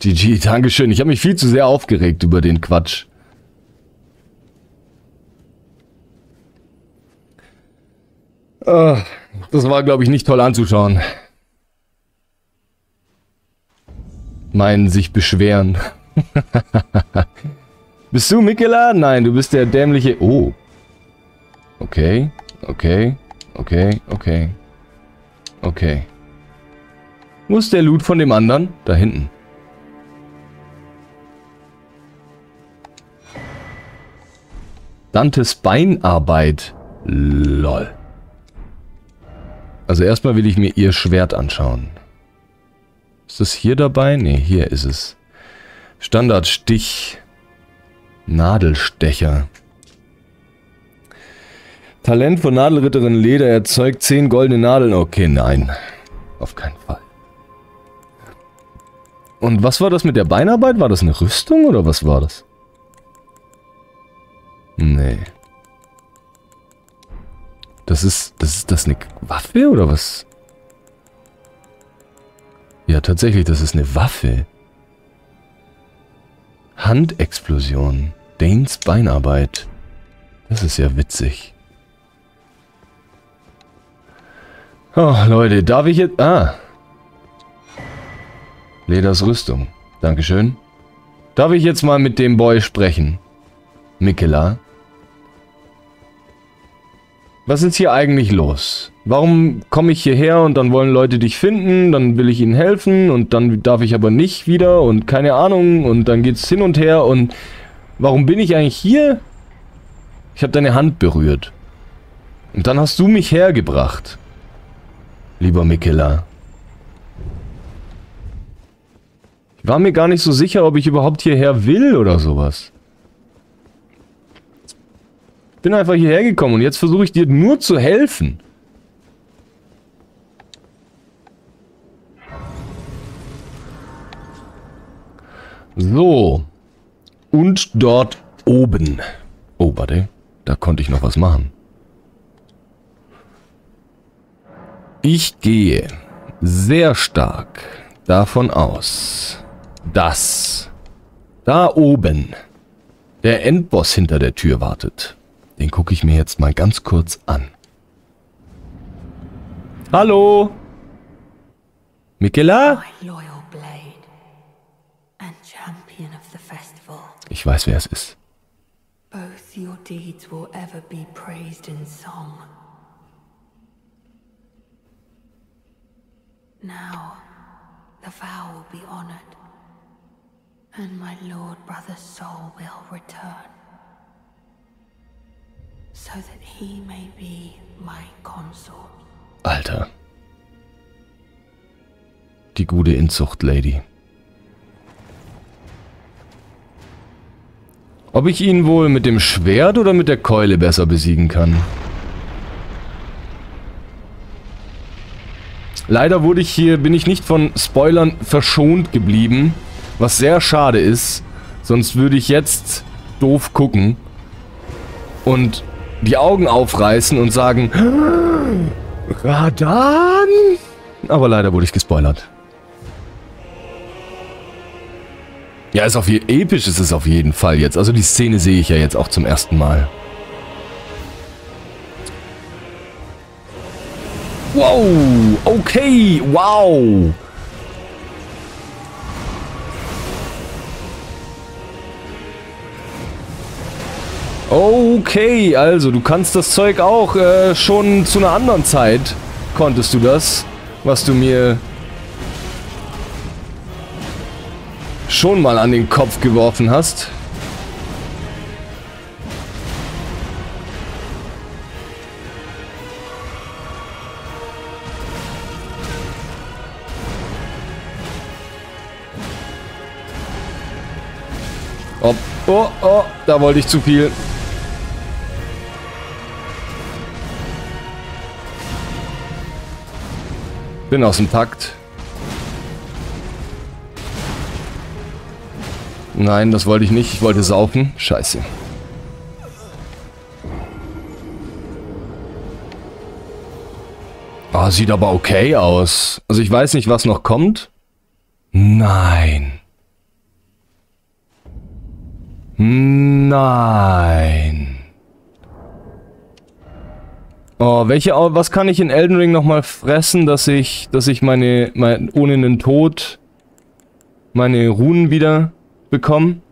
GG, Dankeschön. Ich habe mich viel zu sehr aufgeregt über den Quatsch. Ah, das war, glaube ich, nicht toll anzuschauen. Meinen sich beschweren. bist du Mikela? Nein, du bist der dämliche... Oh. Okay, okay, okay, okay. Okay. Wo ist der Loot von dem anderen? Da hinten. Dantes Beinarbeit. Lol. Also erstmal will ich mir ihr Schwert anschauen. Ist das hier dabei? Ne, hier ist es. Standardstich. Nadelstecher. Talent von Nadelritterin Leder erzeugt 10 goldene Nadeln. Okay, nein. Auf keinen Fall. Und was war das mit der Beinarbeit? War das eine Rüstung oder was war das? Nee. Das ist, das ist das eine Waffe oder was? Ja, tatsächlich, das ist eine Waffe. Handexplosion. Danes Beinarbeit. Das ist ja witzig. Oh, Leute, darf ich jetzt... Ah. Leders Rüstung. Dankeschön. Darf ich jetzt mal mit dem Boy sprechen? Mikela? Was ist hier eigentlich los? Warum komme ich hierher und dann wollen Leute dich finden, dann will ich ihnen helfen und dann darf ich aber nicht wieder und keine Ahnung und dann geht's hin und her und warum bin ich eigentlich hier? Ich habe deine Hand berührt. Und dann hast du mich hergebracht. Lieber Mikela. Ich war mir gar nicht so sicher, ob ich überhaupt hierher will oder sowas. Bin einfach hierher gekommen und jetzt versuche ich dir nur zu helfen. So. Und dort oben. Oh, warte. Da konnte ich noch was machen. Ich gehe sehr stark davon aus, dass da oben der Endboss hinter der Tür wartet. Den gucke ich mir jetzt mal ganz kurz an. Hallo? Michaela? Ich weiß, wer es ist. Both your deeds will ever be praised in song. Now, the vow will be honored, and my lord brother's soul will return, so that he may be my consort. Alter. Die gute Inzucht-Lady. Ob ich ihn wohl mit dem Schwert oder mit der Keule besser besiegen kann? Leider wurde ich hier, bin ich nicht von Spoilern verschont geblieben, was sehr schade ist. Sonst würde ich jetzt doof gucken und die Augen aufreißen und sagen, Radan? Aber leider wurde ich gespoilert. Ja, ist auf je episch ist es auf jeden Fall jetzt. Also die Szene sehe ich ja jetzt auch zum ersten Mal. Wow, okay, wow. Okay, also du kannst das Zeug auch äh, schon zu einer anderen Zeit konntest du das, was du mir schon mal an den Kopf geworfen hast. Oh, oh, oh, da wollte ich zu viel. Bin aus dem Takt. Nein, das wollte ich nicht. Ich wollte saufen. Scheiße. Ah, sieht aber okay aus. Also ich weiß nicht, was noch kommt. Nein. Nein. Oh, welche, was kann ich in Elden Ring nochmal fressen, dass ich, dass ich meine, mein, ohne einen Tod meine Runen wieder bekomme?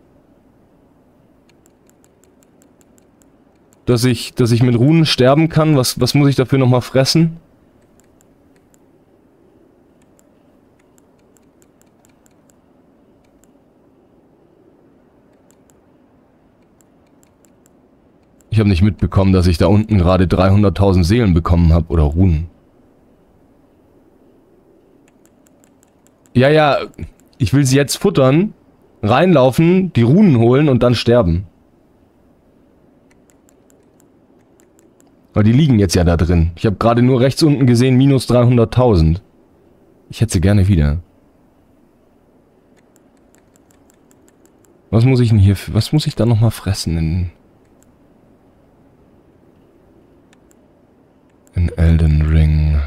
Dass ich, dass ich mit Runen sterben kann? Was, was muss ich dafür nochmal fressen? Ich habe nicht mitbekommen, dass ich da unten gerade 300.000 Seelen bekommen habe oder Runen. Ja, ja, ich will sie jetzt futtern, reinlaufen, die Runen holen und dann sterben. Aber die liegen jetzt ja da drin. Ich habe gerade nur rechts unten gesehen, minus 300.000. Ich hätte sie gerne wieder. Was muss ich denn hier, was muss ich da nochmal fressen in... Elden Ring.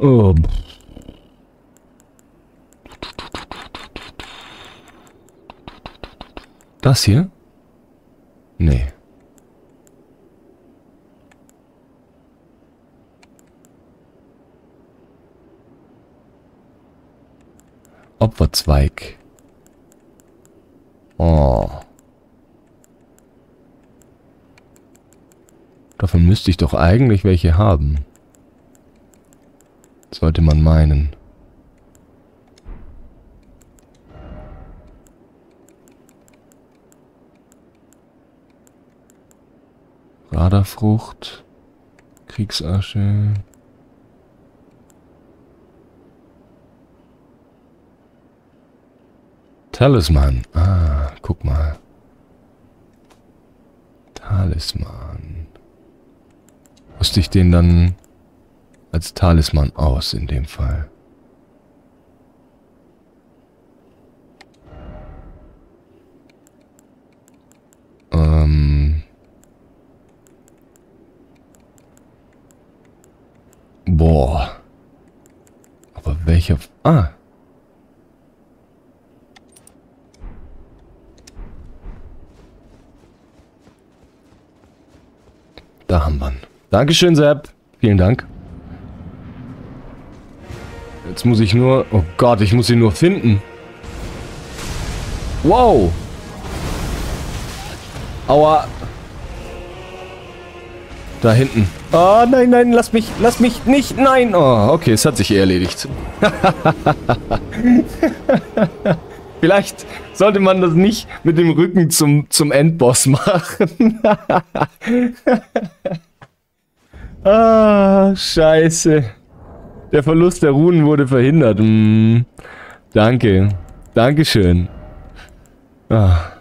Oh. Das hier? Nee. Opferzweig. Oh. Davon müsste ich doch eigentlich welche haben. Sollte man meinen. Radarfrucht. Kriegsasche. Talisman. Ah, guck mal. Talisman. Rüste ich den dann als Talisman aus in dem Fall. Ähm. Boah. Aber welcher... Ah. Da haben wir ihn. Dankeschön, Sepp. Vielen Dank. Jetzt muss ich nur... Oh Gott, ich muss ihn nur finden. Wow. Aua. Da hinten. Oh, nein, nein, lass mich, lass mich nicht, nein. Oh, okay, es hat sich eh erledigt. Vielleicht sollte man das nicht mit dem Rücken zum, zum Endboss machen. ah, scheiße. Der Verlust der Runen wurde verhindert. Hm, danke. Dankeschön. Ah.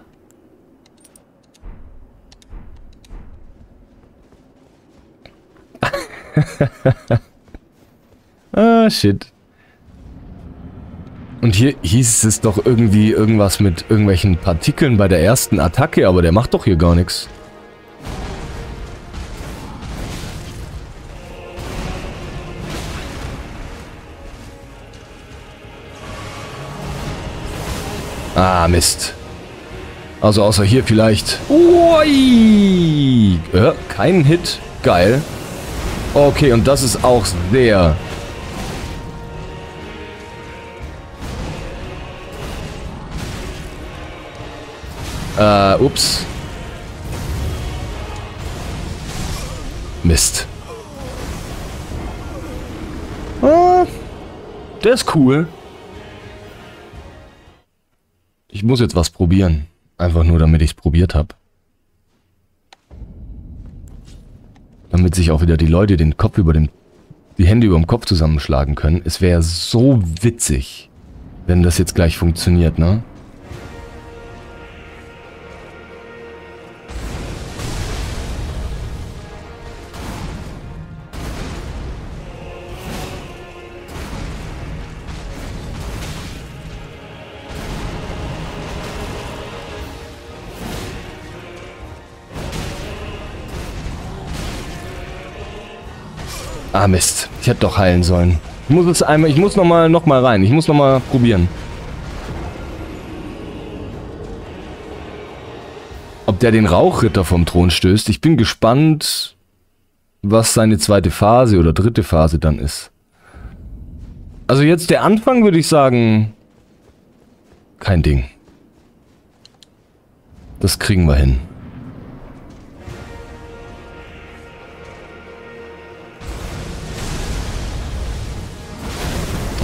ah, shit. Und hier hieß es doch irgendwie irgendwas mit irgendwelchen Partikeln bei der ersten Attacke, aber der macht doch hier gar nichts. Ah, Mist. Also außer hier vielleicht. Ui! Ja, kein Hit. Geil. Okay, und das ist auch sehr... Äh, ups. Mist. Ah, der ist cool. Ich muss jetzt was probieren. Einfach nur, damit ich es probiert habe. Damit sich auch wieder die Leute den Kopf über den... die Hände über dem Kopf zusammenschlagen können. Es wäre so witzig, wenn das jetzt gleich funktioniert, ne? Ah, Mist. Ich hätte doch heilen sollen. Ich muss es einmal, ich muss nochmal noch rein. Ich muss nochmal probieren. Ob der den Rauchritter vom Thron stößt. Ich bin gespannt, was seine zweite Phase oder dritte Phase dann ist. Also jetzt der Anfang würde ich sagen, kein Ding. Das kriegen wir hin.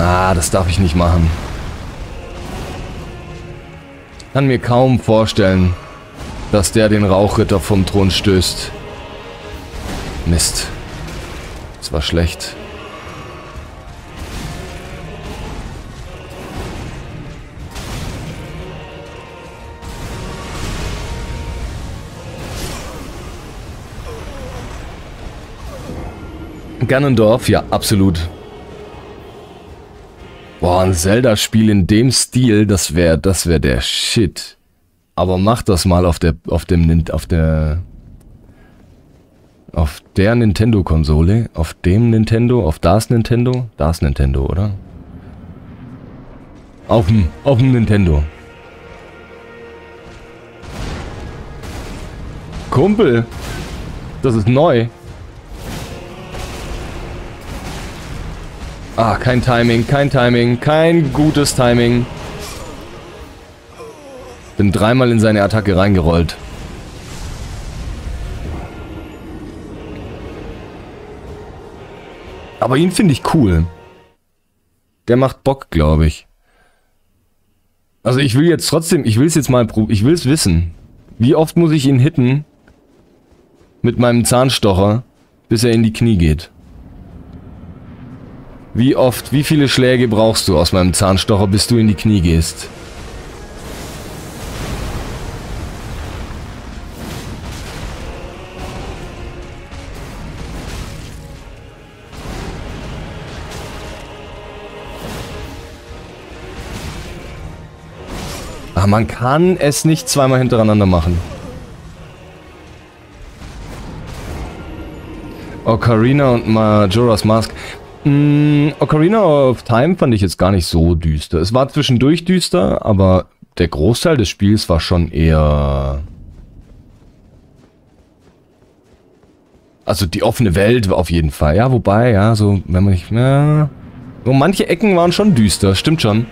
Ah, das darf ich nicht machen. Kann mir kaum vorstellen, dass der den Rauchritter vom Thron stößt. Mist. Das war schlecht. Ganondorf, ja, absolut. Boah, ein Zelda-Spiel in dem Stil, das wäre, das wäre der Shit. Aber mach das mal auf der, auf dem, auf der, auf der Nintendo-Konsole, auf dem Nintendo, auf das Nintendo, das Nintendo, oder? Auf dem, auf dem Nintendo. Kumpel, das ist neu. Ah, kein Timing, kein Timing, kein gutes Timing. Bin dreimal in seine Attacke reingerollt. Aber ihn finde ich cool. Der macht Bock, glaube ich. Also ich will jetzt trotzdem, ich will es jetzt mal, ich will es wissen. Wie oft muss ich ihn hitten mit meinem Zahnstocher, bis er in die Knie geht? Wie oft, wie viele Schläge brauchst du aus meinem Zahnstocher, bis du in die Knie gehst? Ach, man kann es nicht zweimal hintereinander machen. Ocarina und Majora's Mask. Mm, Ocarina of Time fand ich jetzt gar nicht so düster. Es war zwischendurch düster, aber der Großteil des Spiels war schon eher... Also die offene Welt auf jeden Fall. Ja, wobei, ja, so, wenn man nicht... Ja, manche Ecken waren schon düster, stimmt schon.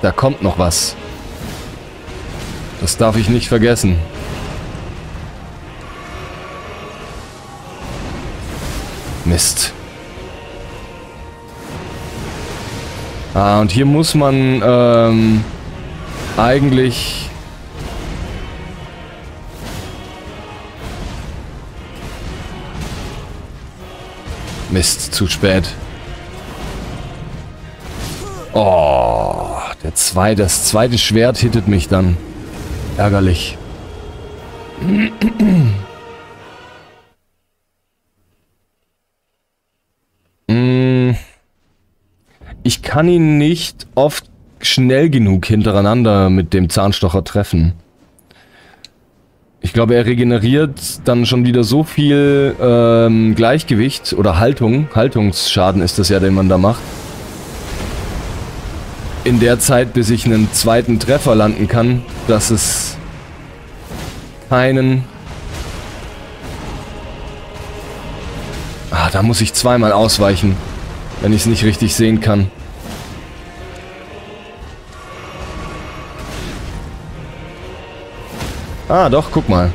Da kommt noch was. Das darf ich nicht vergessen. Mist. Ah, und hier muss man ähm, eigentlich... Mist, zu spät. Oh. Der zwei, das zweite Schwert hittet mich dann. Ärgerlich. Mm. Ich kann ihn nicht oft schnell genug hintereinander mit dem Zahnstocher treffen. Ich glaube, er regeneriert dann schon wieder so viel ähm, Gleichgewicht oder Haltung. Haltungsschaden ist das ja, den man da macht in der Zeit, bis ich einen zweiten Treffer landen kann, dass es keinen... Ah, da muss ich zweimal ausweichen, wenn ich es nicht richtig sehen kann. Ah, doch, guck mal.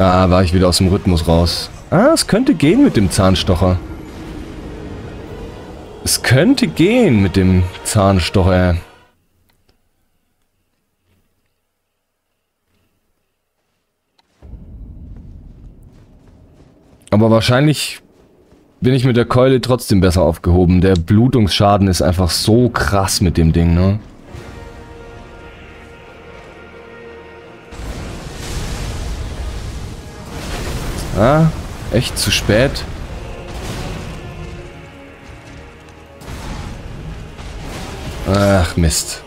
Ah, war ich wieder aus dem Rhythmus raus. Ah, es könnte gehen mit dem Zahnstocher. Es könnte gehen mit dem Zahnstocher. Aber wahrscheinlich bin ich mit der Keule trotzdem besser aufgehoben. Der Blutungsschaden ist einfach so krass mit dem Ding, ne? Ah, echt zu spät. Ach, Mist.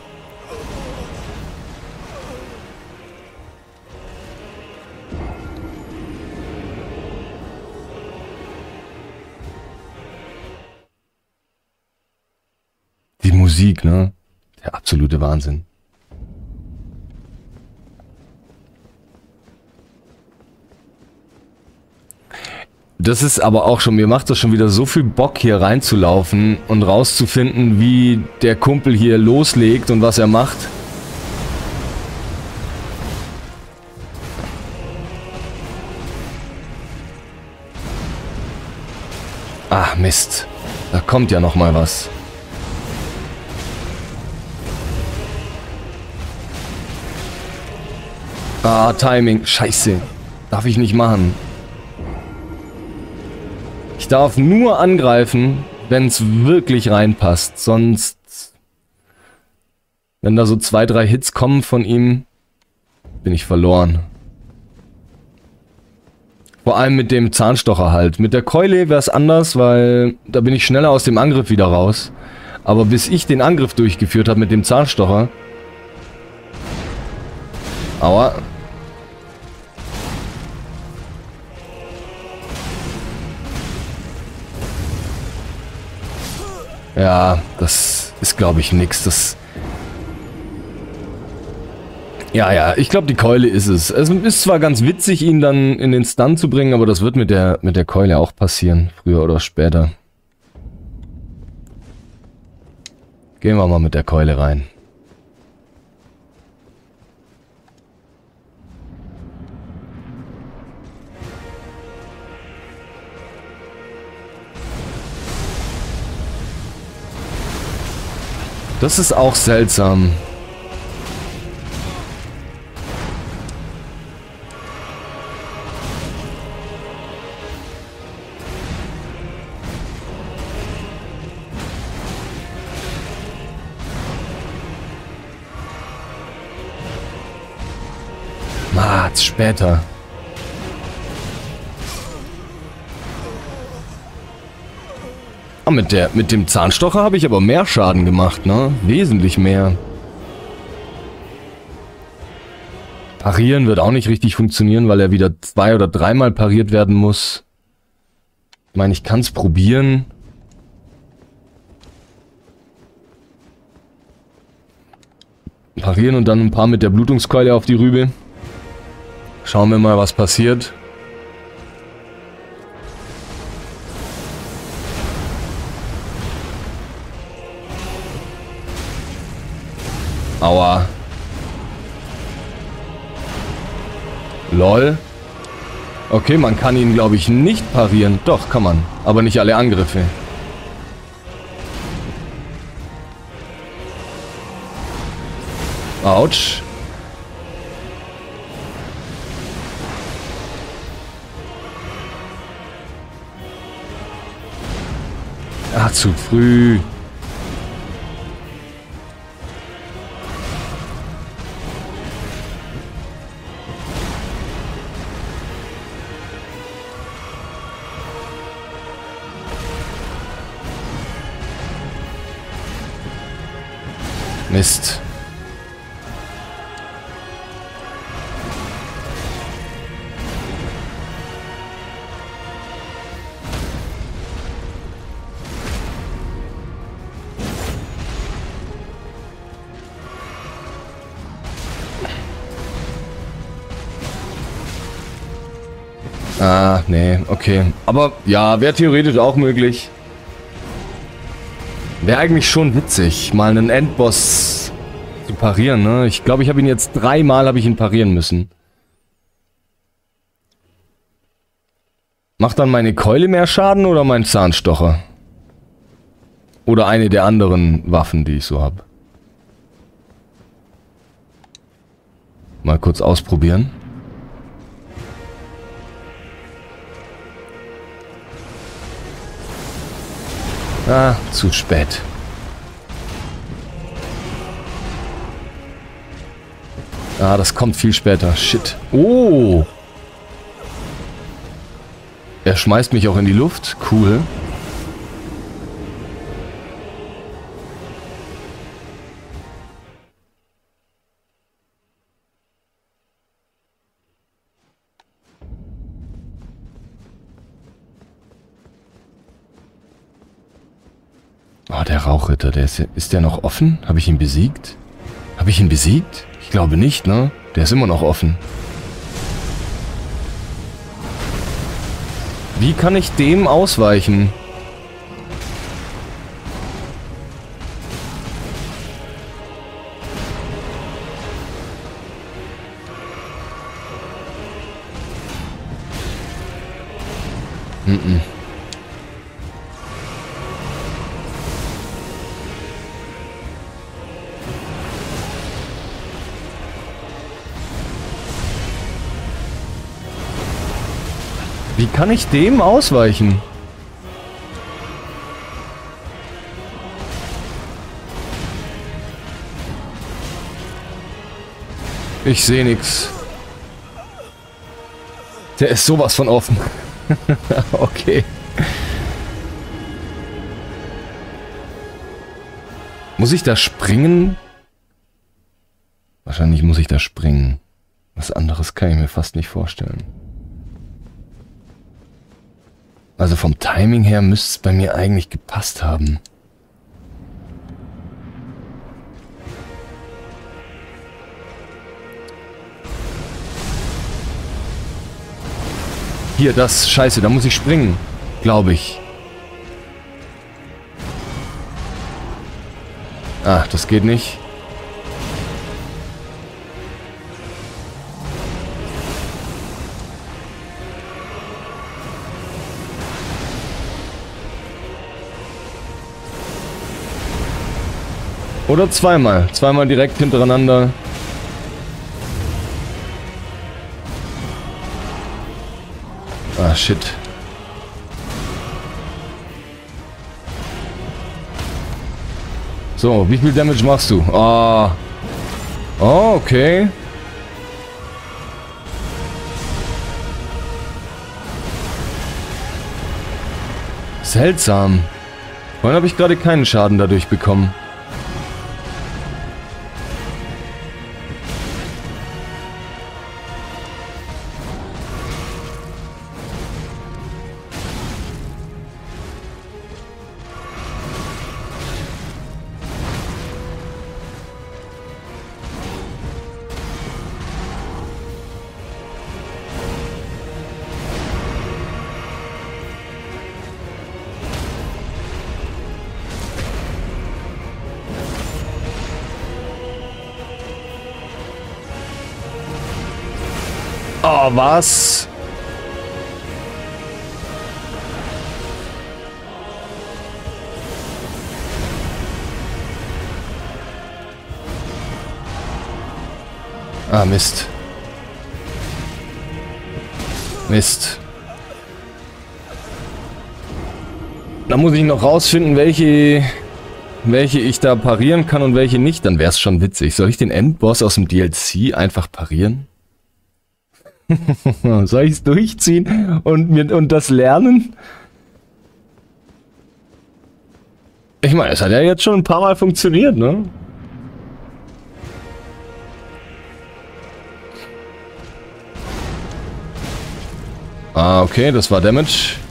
Die Musik, ne? Der absolute Wahnsinn. Das ist aber auch schon, mir macht das schon wieder so viel Bock hier reinzulaufen und rauszufinden, wie der Kumpel hier loslegt und was er macht. Ah, Mist. Da kommt ja noch mal was. Ah, Timing. Scheiße. Darf ich nicht machen. Ich darf nur angreifen, wenn es wirklich reinpasst. Sonst, wenn da so zwei, drei Hits kommen von ihm, bin ich verloren. Vor allem mit dem Zahnstocher halt. Mit der Keule wäre es anders, weil da bin ich schneller aus dem Angriff wieder raus. Aber bis ich den Angriff durchgeführt habe mit dem Zahnstocher... Aua. Ja, das ist, glaube ich, nix. Das... Ja, ja, ich glaube, die Keule ist es. Es ist zwar ganz witzig, ihn dann in den Stun zu bringen, aber das wird mit der, mit der Keule auch passieren. Früher oder später. Gehen wir mal mit der Keule rein. Das ist auch seltsam. Mats, später. Ah, mit, der, mit dem Zahnstocher habe ich aber mehr Schaden gemacht, ne? Wesentlich mehr. Parieren wird auch nicht richtig funktionieren, weil er wieder zwei- oder dreimal pariert werden muss. Ich meine, ich kann es probieren. Parieren und dann ein paar mit der Blutungskeule auf die Rübe. Schauen wir mal, was passiert. Aua. Lol. Okay, man kann ihn, glaube ich, nicht parieren. Doch, kann man. Aber nicht alle Angriffe. Autsch. Ach, zu früh. Mist. Ah, nee, okay. Aber ja, wäre theoretisch auch möglich. Wäre eigentlich schon witzig, mal einen Endboss zu parieren, ne? Ich glaube, ich habe ihn jetzt dreimal habe ich ihn parieren müssen. Macht dann meine Keule mehr Schaden oder mein Zahnstocher? Oder eine der anderen Waffen, die ich so habe. Mal kurz ausprobieren. Ah, zu spät. Ah, das kommt viel später. Shit. Oh. Er schmeißt mich auch in die Luft. Cool. Oh, der Rauchritter, der ist, ist der noch offen? Habe ich ihn besiegt? Habe ich ihn besiegt? Ich glaube nicht, ne? Der ist immer noch offen. Wie kann ich dem ausweichen? Mm-mm. Kann ich dem ausweichen? Ich sehe nix. Der ist sowas von offen. okay. Muss ich da springen? Wahrscheinlich muss ich da springen. Was anderes kann ich mir fast nicht vorstellen. Also vom Timing her müsste es bei mir eigentlich gepasst haben. Hier, das. Scheiße, da muss ich springen. Glaube ich. Ach, das geht nicht. Oder zweimal. Zweimal direkt hintereinander. Ah, shit. So, wie viel Damage machst du? Ah. Oh, okay. Seltsam. Vorhin habe ich gerade keinen Schaden dadurch bekommen. Was? Ah, Mist. Mist. Da muss ich noch rausfinden, welche, welche ich da parieren kann und welche nicht. Dann wäre es schon witzig. Soll ich den Endboss aus dem DLC einfach parieren? Soll ich es durchziehen und, mir, und das lernen? Ich meine, es hat ja jetzt schon ein paar Mal funktioniert, ne? Ah, okay, das war Damage.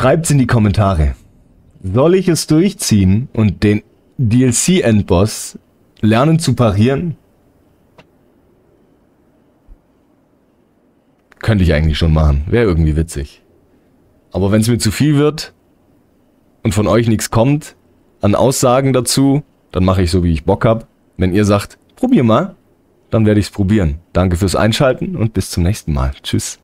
Schreibt's in die Kommentare. Soll ich es durchziehen und den DLC-Endboss lernen zu parieren? Könnte ich eigentlich schon machen. Wäre irgendwie witzig. Aber wenn es mir zu viel wird und von euch nichts kommt an Aussagen dazu, dann mache ich so, wie ich Bock hab. Wenn ihr sagt, probier mal, dann werde ich es probieren. Danke fürs Einschalten und bis zum nächsten Mal. Tschüss.